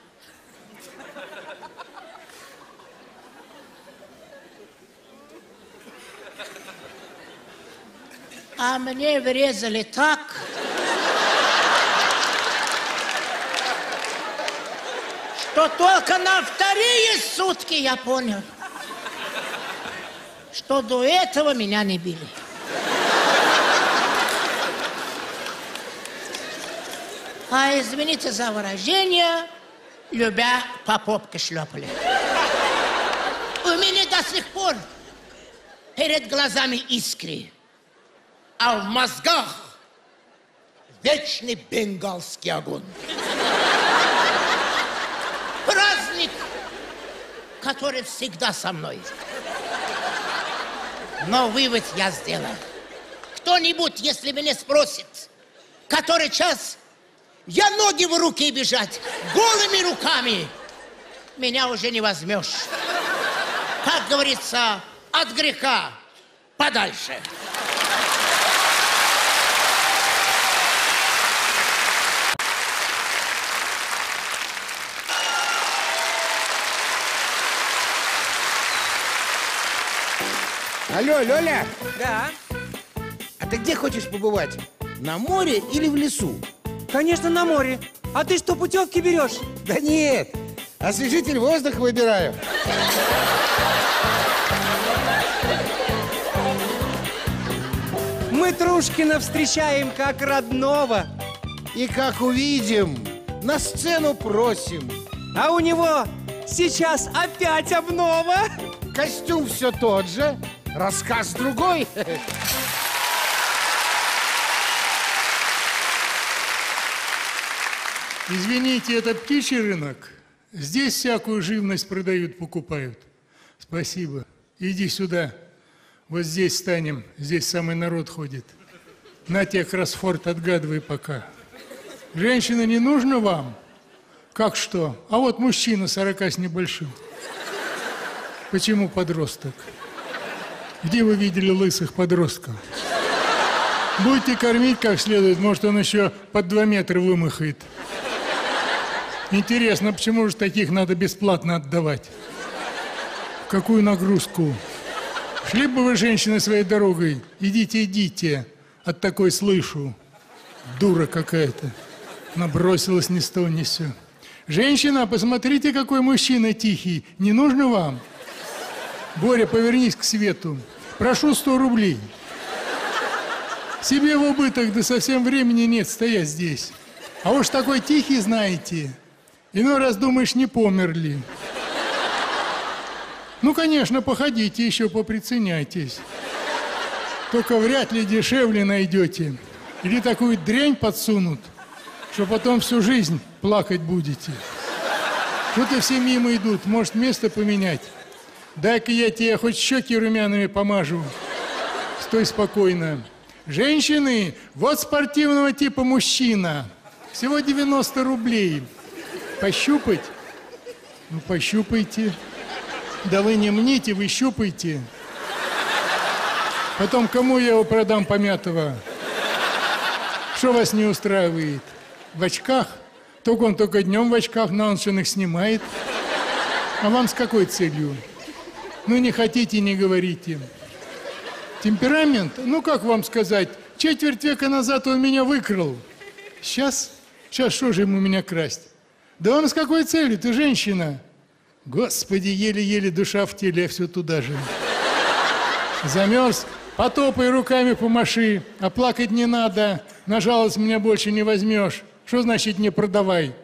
А мне врезали так, что только на вторые сутки я понял, что до этого меня не били. А извините за выражение, любя по попке шлепали. У меня до сих пор перед глазами искры, а в мозгах вечный бенгалский огонь. Праздник, который всегда со мной. Но вывод я сделал. Кто-нибудь, если меня спросит, который час я ноги в руки бежать, голыми руками, меня уже не возьмешь. Как говорится, от греха подальше. Алло, Лёля, Да. а ты где хочешь побывать? На море или в лесу? Конечно, на море. А ты что, путевки берешь? Да нет, освежитель воздуха выбираю. Мы Трушкина встречаем как родного. И как увидим, на сцену просим. А у него сейчас опять обнова. Костюм все тот же, рассказ другой. Извините, это птичий рынок? Здесь всякую живность продают, покупают. Спасибо. Иди сюда. Вот здесь станем. Здесь самый народ ходит. На тебе кроссфорд отгадывай пока. Женщина не нужна вам? Как что? А вот мужчина 40 с небольшим. Почему подросток? Где вы видели лысых подростков? Будете кормить как следует, может, он еще под два метра вымахает. Интересно, почему же таких надо бесплатно отдавать? Какую нагрузку? Шли бы вы, женщины, своей дорогой. Идите, идите. От такой слышу. Дура какая-то. Набросилась ни с того, ни с. Женщина, посмотрите, какой мужчина тихий. Не нужно вам? Боря, повернись к свету. Прошу 100 рублей. Себе в убыток, да совсем времени нет стоять здесь. А уж такой тихий, знаете, иной раз думаешь, не померли. Ну, конечно, походите еще, поприценяйтесь. Только вряд ли дешевле найдете. Или такую дрянь подсунут, что потом всю жизнь плакать будете. Что-то все мимо идут, может, место поменять. Дай-ка я тебе хоть щеки румяными помажу. Стой спокойно. Женщины, вот спортивного типа мужчина. Всего 90 рублей. Пощупать? Ну, пощупайте. Да вы не мните, вы щупайте. Потом кому я его продам помятого? Что вас не устраивает? В очках? Только он только днем в очках, на он их снимает. А вам с какой целью? Ну, не хотите, не говорите. Темперамент? Ну, как вам сказать? Четверть века назад он меня выкрал. Сейчас? Сейчас что же ему меня красть? Да вам с какой целью? Ты женщина. Господи, еле-еле душа в теле, все туда же. Замерз? Потопай руками помаши, а плакать не надо. На жалость меня больше не возьмешь. Что значит не продавай?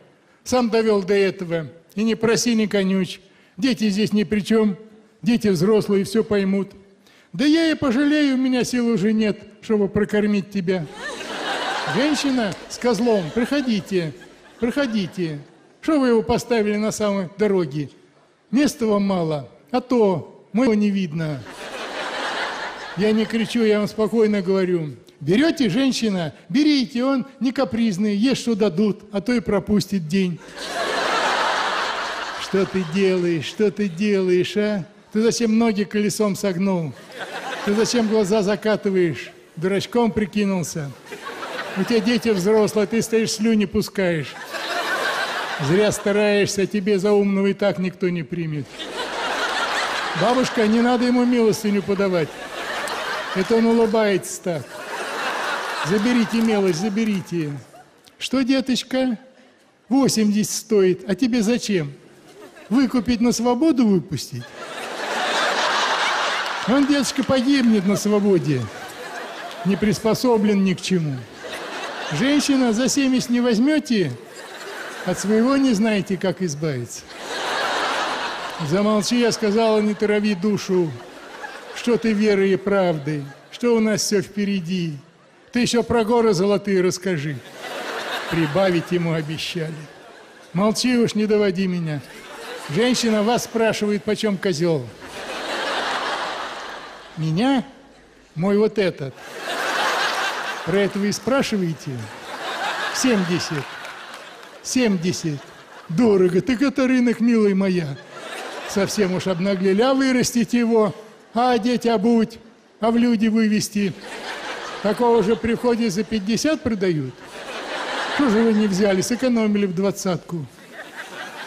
Сам довел до этого. И не проси, не конюч. Дети здесь ни при чем. Дети взрослые все поймут. Да я и пожалею, у меня сил уже нет, чтобы прокормить тебя. Женщина с козлом, приходите, приходите. Что вы его поставили на самой дороге? Места вам мало, а то моего не видно. Я не кричу, я вам спокойно говорю. Берете, женщина, берите, он не капризный, ешь, что дадут, а то и пропустит день. Что ты делаешь, что ты делаешь, а? Ты зачем ноги колесом согнул? Ты зачем глаза закатываешь? Дурачком прикинулся. У тебя дети взрослые, а ты стоишь слюни пускаешь. Зря стараешься, тебе за умного и так никто не примет. Бабушка, не надо ему милостыню подавать. Это он улыбается так. Заберите мелочь, заберите. Что, деточка? 80 стоит. А тебе зачем? Выкупить на свободу выпустить? Он, деточка, погибнет на свободе. Не приспособлен ни к чему. Женщина за 70 не возьмете, от своего не знаете, как избавиться. Замолчи, я сказала, не трави душу. Что ты верой и правдой, что у нас все впереди. Ты еще про горы золотые расскажи. Прибавить ему обещали. Молчи уж, не доводи меня. Женщина вас спрашивает, почем козел. Меня? Мой вот этот. Про это вы и спрашиваете? 70. 70. Дорого. Так это рынок, милая моя. Совсем уж обнаглели. А вырастить его, а одеть, обуть, а в люди вывести. Такого же при входе за 50 продают. Что же вы не взяли, сэкономили в двадцатку?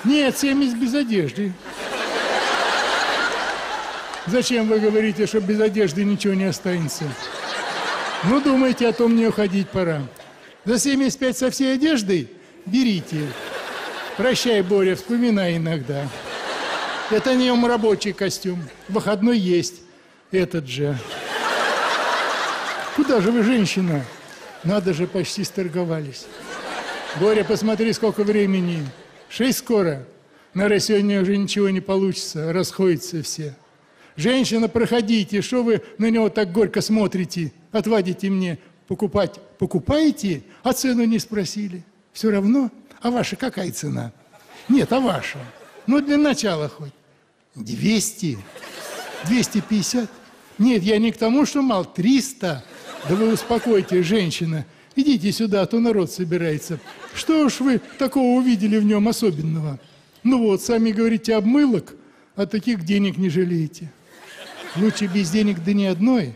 Нет, 70 без одежды. Зачем вы говорите, что без одежды ничего не останется? Ну, думаете, а то мне уходить пора. За 75 со всей одеждой берите. Прощай, Боря, вспоминай иногда. Это не ум рабочий костюм. Выходной есть. Этот же. Куда же вы, женщина? Надо же, почти сторговались. Боря, посмотри, сколько времени. Шесть скоро. На сегодня уже ничего не получится, расходятся все. Женщина, проходите, что вы на него так горько смотрите? Отводите мне. Покупать покупаете, а цену не спросили. Все равно? А ваша какая цена? Нет, а ваша? Ну, для начала хоть. 200? 250? Нет, я не к тому, что мал. 300. Да вы успокойте, женщина. Идите сюда, а то народ собирается. Что уж вы такого увидели в нем особенного? Ну вот, сами говорите обмылок, а таких денег не жалеете. Лучше без денег да ни одной?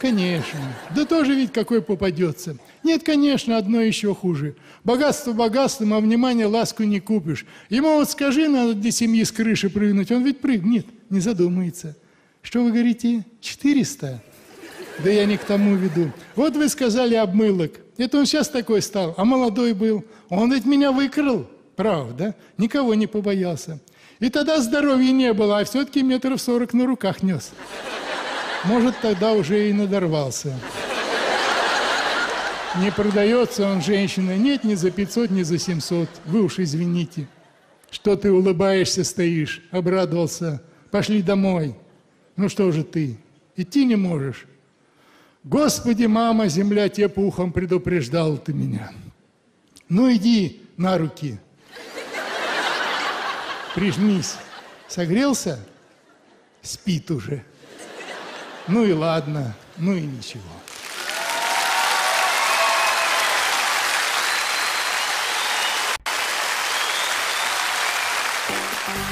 Конечно. Да тоже ведь какой попадется. Нет, конечно, одно еще хуже. Богатство богатством, а внимание ласку не купишь. Ему вот скажи, надо для семьи с крыши прыгнуть, он ведь прыгнет, не задумается. Что вы говорите? 400? Да я не к тому веду. Вот вы сказали обмылок. Это он сейчас такой стал, а молодой был. Он ведь меня выкрал, правда? Никого не побоялся. И тогда здоровья не было, а все-таки метров сорок на руках нес. Может, тогда уже и надорвался. Не продается он, женщина, нет ни за 500, ни за 700. Вы уж извините. Что ты улыбаешься, стоишь? Обрадовался. Пошли домой. Ну что же ты, идти не можешь? Господи, мама, земля тебе пухом предупреждал ты меня. Ну иди на руки. Прижмись. Согрелся? Спит уже. Ну и ладно, ну и ничего.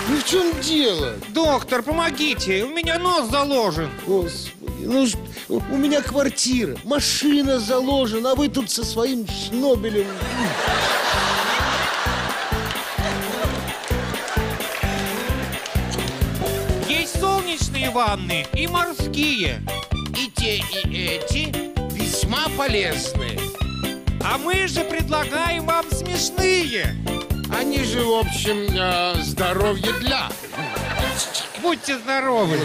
Ну в чем дело? Доктор, помогите, у меня нос заложен. Господи, ну у меня квартира, машина заложена, а вы тут со своим шнобелем. Солнечные ванны и морские. И те, и эти весьма полезны. А мы же предлагаем вам смешные. Они же, в общем, э, здоровье для. Будьте здоровы.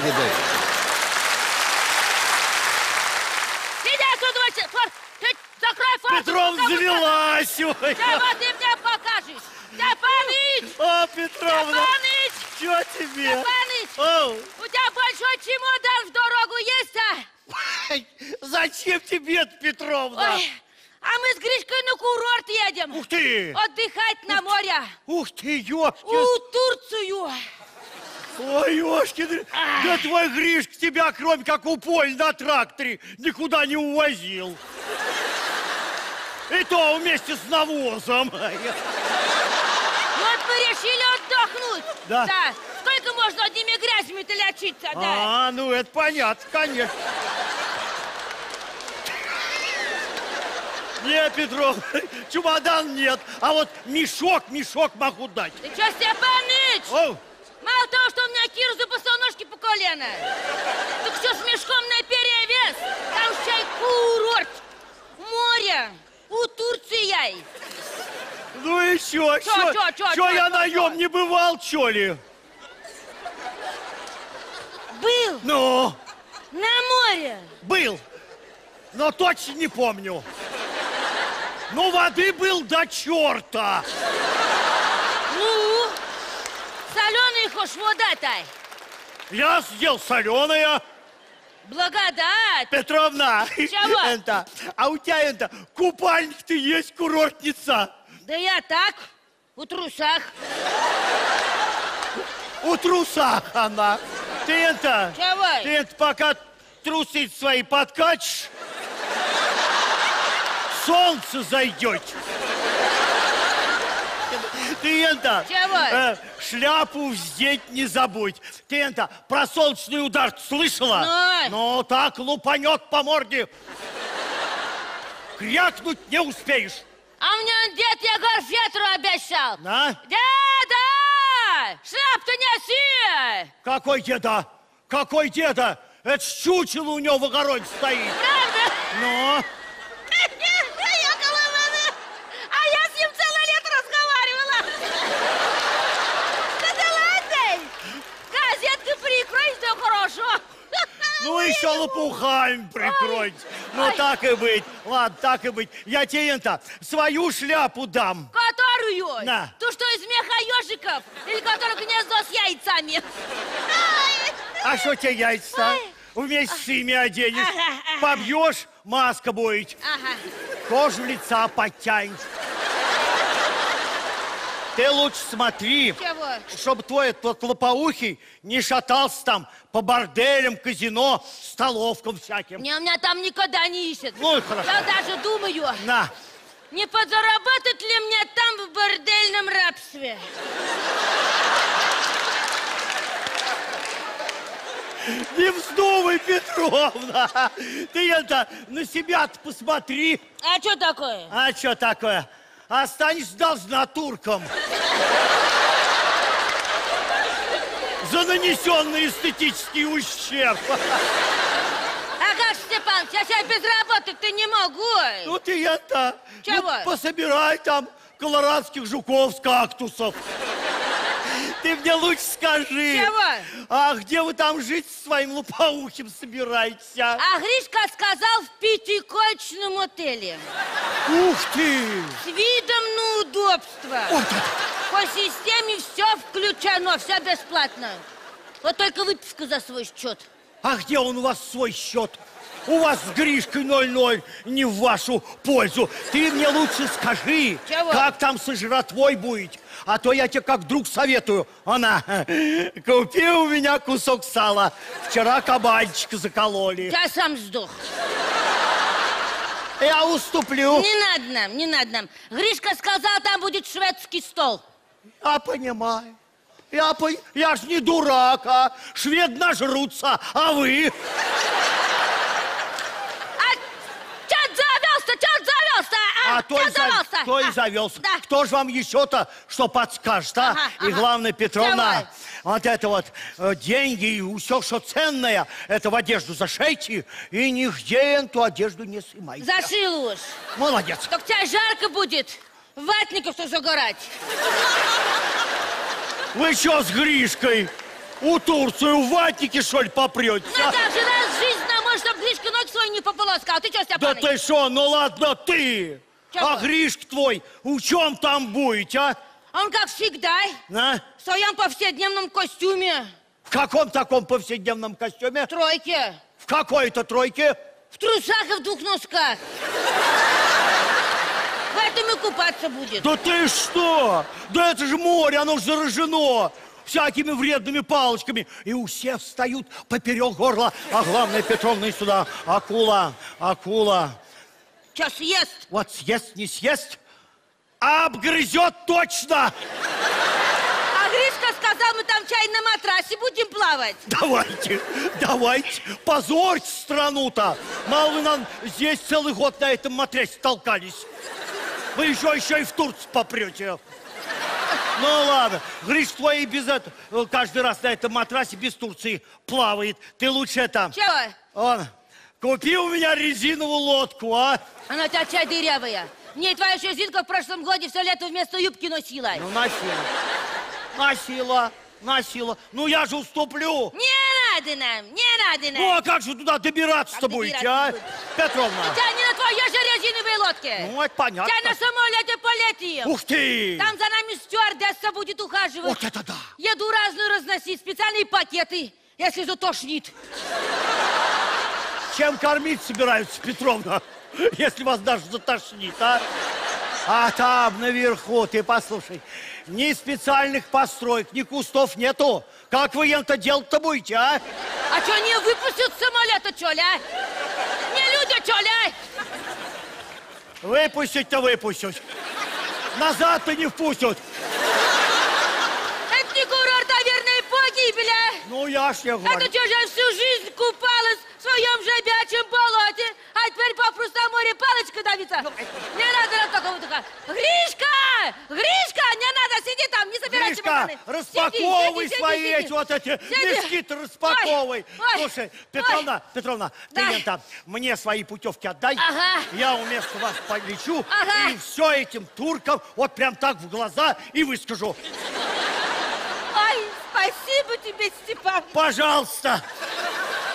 Сиди отсюда, вообще, Фор, ты закрой форточку. Петров завелась, ой. Да вот ты мне покажешь. Степаныч! О, Петровна! Степаныч! Чё тебе? Степаныч! Оу. У тебя большой чемодан в дорогу есть, а? Зачем тебе это, Петровна? Ой, а мы с Гришкой на курорт едем. Ух ты! Отдыхать на море. Ух ты, ёшки! У Турцию. Ой, ёшки, да твой Гришка тебя, кроме как у Поль на тракторе, никуда не увозил. И то вместе с навозом. Вот мы решили отдохнуть. Чуть-чуть. Да. Сколько можно одними грязями-то лечиться, да? А, ну это понятно, конечно. Нет, Петров, [LAUGHS] чемодан нет, а вот мешок, мешок могу дать. Ты что, Степаныч? Оу. Мало того, что у меня Кира запасал ножки по колено, так все с мешком на перевес. Там чай курорт, море, у Турции. Ну и чё, Чё, чё, чё, чё, чё я чё, наем не бывал, чё ли? Был Ну, на море. был, но точно не помню. Ну, воды был до черта. Ну, соленый хошь вода-тай. Я съел соленая. Благодать. Петровна, Чего? [LAUGHS] это, а у тебя это, купальник ты есть курортница. Да я так, у трусах. У трусах она. Ты это, Чего? ты это пока трусы свои подкачешь, солнце зайдет. Ты это, э, шляпу вздеть не забудь. Ты это, про солнечный удар слышала? Ой. Ну, так лупанет по морде. Крякнуть не успеешь. А мне дед Егор Фетру обещал. На? Деда! Шляп-то неси! Какой деда? Какой деда? Это чучело у него в огороде стоит. Правда? Ну? [LAUGHS] А хорошо. Ну, еще лопухами прикройте. Ну, так и быть. Ладно, так и быть. Я тебе это, свою шляпу дам. Которую? На. Ту, что из меха ежиков? Или которая гнездо с яйцами? А что тебе яйца? Вместе с ими оденешь. Ага, ага. Побьешь, маска будет. Ага. Кожу лица подтянешь. Ты лучше смотри, Чего? чтобы твой этот лопоухий не шатался там по борделям, казино, столовкам всяким. Не, у меня там никогда не ищет. Ну и хорошо. Я даже думаю, На, не подзаработать ли мне там в бордельном рабстве? не вздумай, Петровна. Ты это, на себя-то посмотри. А что такое? А что такое? Останешься должна туркам. За нанесенный эстетический ущерб. Ага, Степан, сейчас я без работы ты не могу. Ну ты это, Чего? ну, пособирай там колорадских жуков с кактусов. Ты мне лучше скажи. Чего? А где вы там жить со своим лопоухим собираетесь, а? А Гришка сказал в пятиконечном отеле. Ух ты! С видом на удобство. По системе все включено, все бесплатно. Вот только выписка за свой счет. А где он у вас свой счет? У вас с Гришкой 0-0 не в вашу пользу. Ты мне лучше скажи, Чего? как там со жратвой будет. А то я тебе как друг советую. Она, [LAUGHS] купи у меня кусок сала. Вчера кабанчика закололи. Я сам сдох. Я уступлю. Не надо нам, не надо нам. Гришка сказал, там будет шведский стол. Я понимаю. Я, по... я ж не дурак, а швед нажрутся, а вы? А чё ты завелся, чё ты завелся, а? А то Чё и, за- завелся? то и А, завелся. Да. Кто же вам еще-то что подскажет, а? Ага, И ага. главное, Петровна, Давай. вот это вот э, деньги и все, что ценное, это в одежду зашейте и нигде эту одежду не снимайте. Зашил уж. Молодец. Так тебя жарко будет. Ватников что загорать. Вы что с Гришкой? У Турцию в ватнике, что ли, попрете? Ну так же раз в жизнь нам может, чтобы Гришка ноги свои не пополоскал. Ты что, Да Степаныч? ты что, ну ладно ты! Чего? А Гришка твой, в чем там будет, а? Он, как всегда, На? в своем повседневном костюме. В каком таком повседневном костюме? В тройке. В какой-то тройке? В трусах и в двух носках. В этом и купаться будет. Да ты что? Да это же море, оно же заражено всякими вредными палочками. И у всех встают поперек горла. А главное, Петровна, сюда. Акула, акула. Что, съест? Вот съест, не съест, а обгрызет точно. А Гришка сказал, мы там чай на матрасе будем плавать. Давайте, давайте, позорьте страну-то. Мало вы нам здесь целый год на этом матрасе толкались. Вы еще, еще и в Турцию попрете. Ну ладно, Гриш твой и без этого, э, каждый раз на этом матрасе без Турции плавает. Ты лучше это... Чего? Он, купи у меня резиновую лодку, а? Она у тебя чай дырявая. Мне твоя шерстинка в прошлом году все лето вместо юбки носила. Ну, носила. Носила, носила. Ну, я же уступлю. Не надо нам, не надо нам. Ну, а как же туда добираться-то будете, добираться а? Петровна. Тебя не на твоей же резиновой лодке. Ну, это понятно. Я на самолете полетим. Ух ты! Там за нами стюардесса будет ухаживать. Вот это да! Еду разную разносить, специальные пакеты, если затошнит. Чем кормить собираются, Петровна? [LAUGHS] Если вас даже затошнит, а? А там, наверху, ты послушай, ни специальных построек, ни кустов нету. Как вы ем-то делать-то будете, а? А что, не выпустят самолета, что ли, а? Не люди, что ли? Выпустить-то выпустят. Назад-то не впустят. Это не курорт, а верная погибель, а? Ну, я ж не говорю. Это что же всю жизнь купалась в своем жабячем болоте, а теперь попросту на море давиться? Не надо на такого такая. Гришка! Гришка! Не надо, сиди там, не собирай Гришка, чемоданы. распаковывай Сиди, сиди, свои сиди, эти вот эти Сиди. мешки-то распаковывай. Ой, ой, Слушай, Петровна, Петровна, ты Ой. мне там, мне свои путевки отдай. Ага. Я вместо вас полечу Ага. и все этим туркам вот прям так в глаза и выскажу. Ой, спасибо тебе, Степан. Пожалуйста,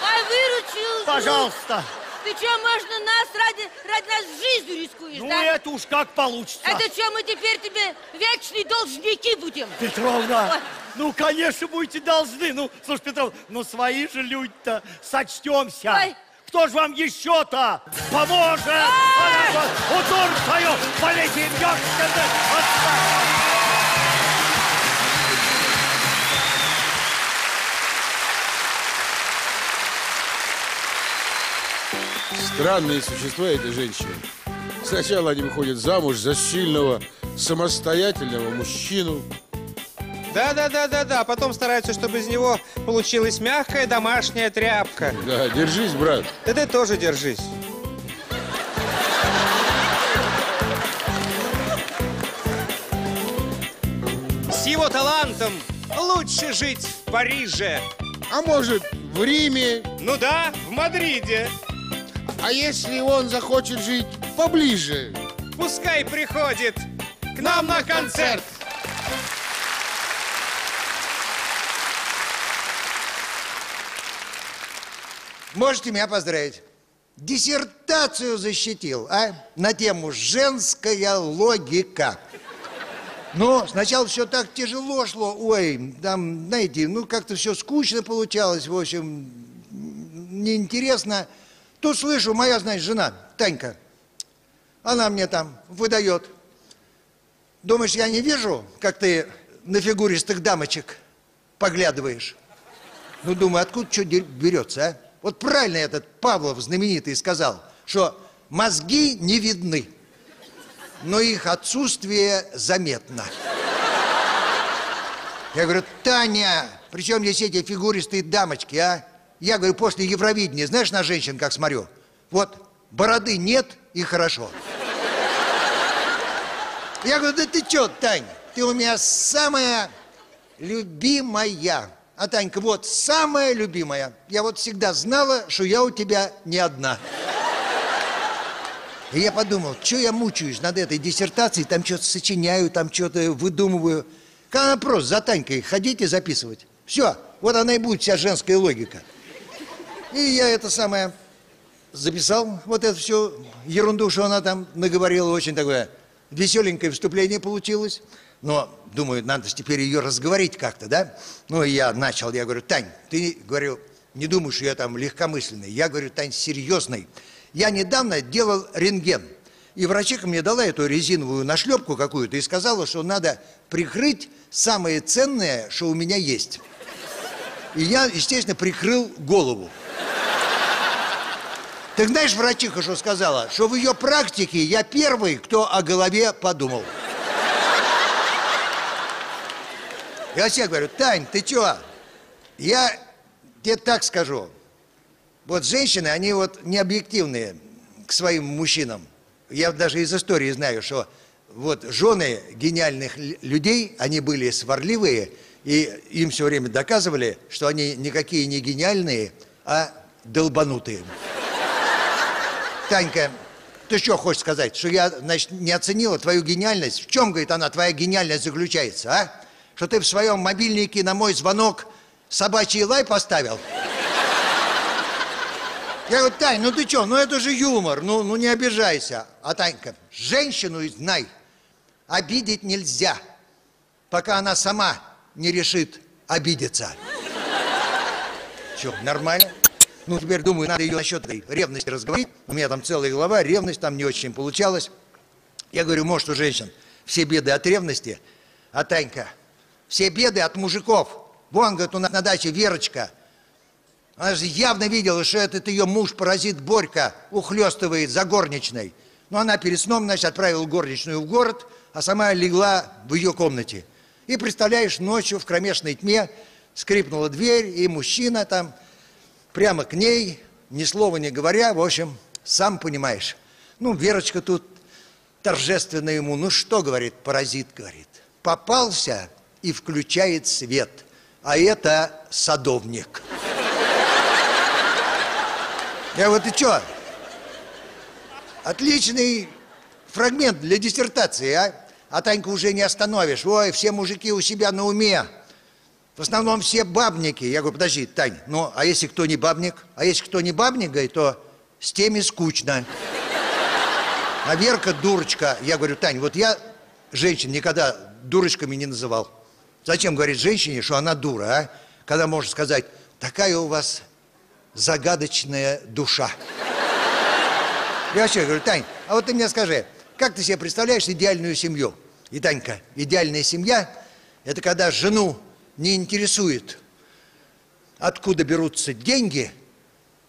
Ой, выручил. пожалуйста. Ты что, можно нас ради, ради нас жизнью рискуешь, Ну, да? это уж как получится. Это что, мы теперь тебе вечные должники будем? Петровна, Ой. ну, конечно, будете должны. Ну, слушай, Петровна, ну, свои же люди-то, сочтемся. Ой. Кто же вам еще-то поможет? Ну, вот, У Турцию полетим, ёшкины, отстань. Странные существа эти женщины. Сначала они выходят замуж за сильного, самостоятельного мужчину. Да, да, да, да, да. Потом стараются, чтобы из него получилась мягкая домашняя тряпка. Да, держись, брат. Да ты тоже держись. С его талантом лучше жить в Париже. А может, в Риме? Ну да, в Мадриде. А если он захочет жить поближе? Пускай приходит к нам на концерт. Можете меня поздравить. Диссертацию защитил, а? На тему «Женская логика». Но сначала все так тяжело шло. Ой, там, знаете, ну как-то все скучно получалось, в общем, неинтересно. Тут слышу, моя, значит, жена, Танька, она мне там выдает. Думаешь, я не вижу, как ты на фигуристых дамочек поглядываешь? Ну, думаю, откуда что берется, а? Вот правильно этот Павлов знаменитый сказал, что мозги не видны, но их отсутствие заметно. Я говорю, Таня, при чем здесь эти фигуристые дамочки, а? Я говорю, после Евровидения, знаешь, на женщин как смотрю? Вот, бороды нет и хорошо. Я говорю, да ты чё, Тань, ты у меня самая любимая. А Танька, вот, самая любимая. Я вот всегда знала, что я у тебя не одна. И я подумал, что я мучаюсь над этой диссертацией, там что-то сочиняю, там что-то выдумываю. Как она просто за Танькой ходить и записывать. Все, вот она и будет вся женская логика. И я это самое записал, вот эту всю ерунду, что она там наговорила, очень такое веселенькое вступление получилось. Но, думаю, надо теперь ее разговорить как-то, да? Ну, и я начал, я говорю, Тань, ты, говорю, не думаешь, что я там легкомысленный. Я говорю, Тань, серьезный. Я недавно делал рентген. И врачиха мне дала эту резиновую нашлепку какую-то и сказала, что надо прикрыть самое ценное, что у меня есть. И я, естественно, прикрыл голову. Ты знаешь, врачиха что сказала? Что в ее практике я первый, кто о голове подумал. Я вообще говорю, Тань, ты чё? Я тебе так скажу. Вот женщины, они вот не объективные к своим мужчинам. Я даже из истории знаю, что вот жены гениальных людей, они были сварливые, и им все время доказывали, что они никакие не гениальные, а долбанутые. Танька, ты что хочешь сказать? Что я, значит, не оценила твою гениальность? В чем, говорит она, твоя гениальность заключается, а? Что ты в своем мобильнике на мой звонок собачий лай поставил? Я говорю, Тань, ну ты что, ну это же юмор, ну, ну не обижайся. А Танька, женщину знай, обидеть нельзя, пока она сама не решит обидеться. Что, нормально? Ну, теперь думаю, надо ее насчет этой ревности разговорить. У меня там целая глава, ревность, там не очень получалось. Я говорю, может, у женщин все беды от ревности, а Танька, все беды от мужиков. Вон, говорит, у нас на даче Верочка. Она же явно видела, что этот ее муж-паразит Борька ухлестывает за горничной. Но она перед сном, значит, отправила горничную в город, а сама легла в ее комнате. И, представляешь, ночью в кромешной тьме скрипнула дверь, и мужчина там прямо к ней, ни слова не говоря, в общем, сам понимаешь. Ну, Верочка тут торжественно ему, ну что, говорит, паразит, говорит, попался и включает свет, а это садовник. Я вот и что? Отличный фрагмент для диссертации, а? А Таньку уже не остановишь. Ой, все мужики у себя на уме. В основном все бабники. Я говорю, подожди, Тань, ну, а если кто не бабник? А если кто не бабник, говорит, то с теми скучно. А Верка дурочка. Я говорю, Тань, вот я женщин никогда дурочками не называл. Зачем говорить женщине, что она дура, а? Когда можно сказать, такая у вас загадочная душа. Я вообще говорю, Тань, а вот ты мне скажи, как ты себе представляешь идеальную семью? И, Танька, идеальная семья – это когда жену не интересует, откуда берутся деньги,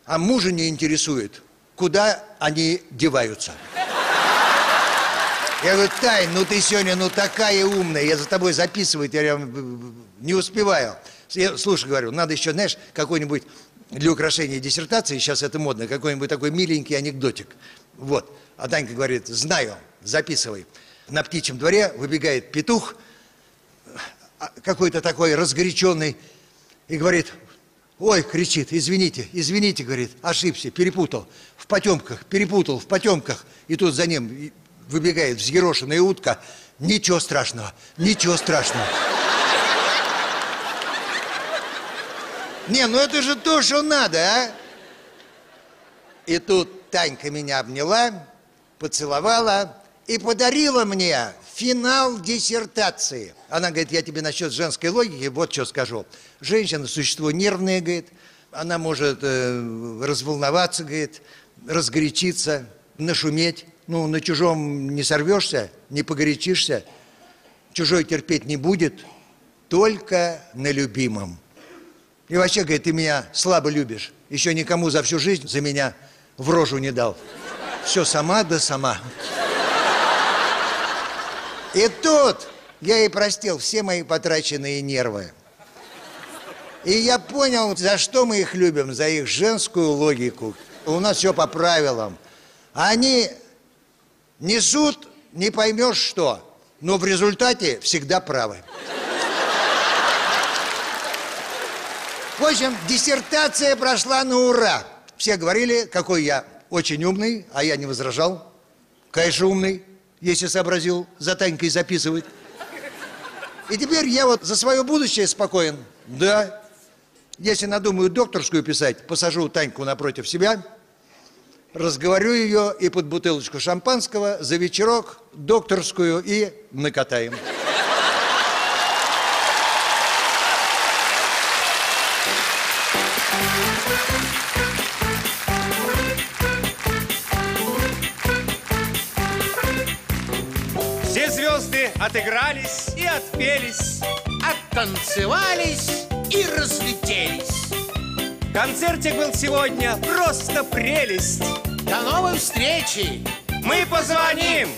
а мужа не интересует, куда они деваются. Я говорю, Тань, ну ты сегодня ну такая умная, я за тобой записывать я не успеваю. Я, слушай, говорю, надо еще, знаешь, какой-нибудь для украшения диссертации, сейчас это модно, какой-нибудь такой миленький анекдотик. Вот. А Танька говорит, знаю, записывай. На птичьем дворе выбегает петух, какой-то такой разгоряченный, и говорит, ой, кричит, извините, извините, говорит, ошибся, перепутал, в потемках, перепутал, в потемках. И тут за ним выбегает взъерошенная утка, ничего страшного, ничего страшного. Не, ну это же то, что надо, а? И тут Танька меня обняла, поцеловала и подарила мне финал диссертации. Она говорит, я тебе насчет женской логики вот что скажу. Женщина – существо нервное, говорит, она может э, разволноваться, говорит, разгорячиться, нашуметь. Ну, на чужом не сорвешься, не погорячишься, чужой терпеть не будет, только на любимом. И вообще, говорит, ты меня слабо любишь. Еще никому за всю жизнь за меня в рожу не дал. Все сама да сама. И тут я ей простил все мои потраченные нервы. И я понял, за что мы их любим, за их женскую логику. У нас все по правилам. Они несут не поймешь что, но в результате всегда правы. В общем, диссертация прошла на ура. Все говорили, какой я очень умный, а я не возражал. Конечно, умный, если сообразил за Танькой записывать. И теперь я вот за свое будущее спокоен. Да. Если надумаю докторскую писать, посажу Таньку напротив себя, разговорю ее и под бутылочку шампанского за вечерок докторскую и накатаем. Отыгрались и отпелись. Оттанцевались и разлетелись. Концертик был сегодня просто прелесть. До новой встречи! Мы позвоним!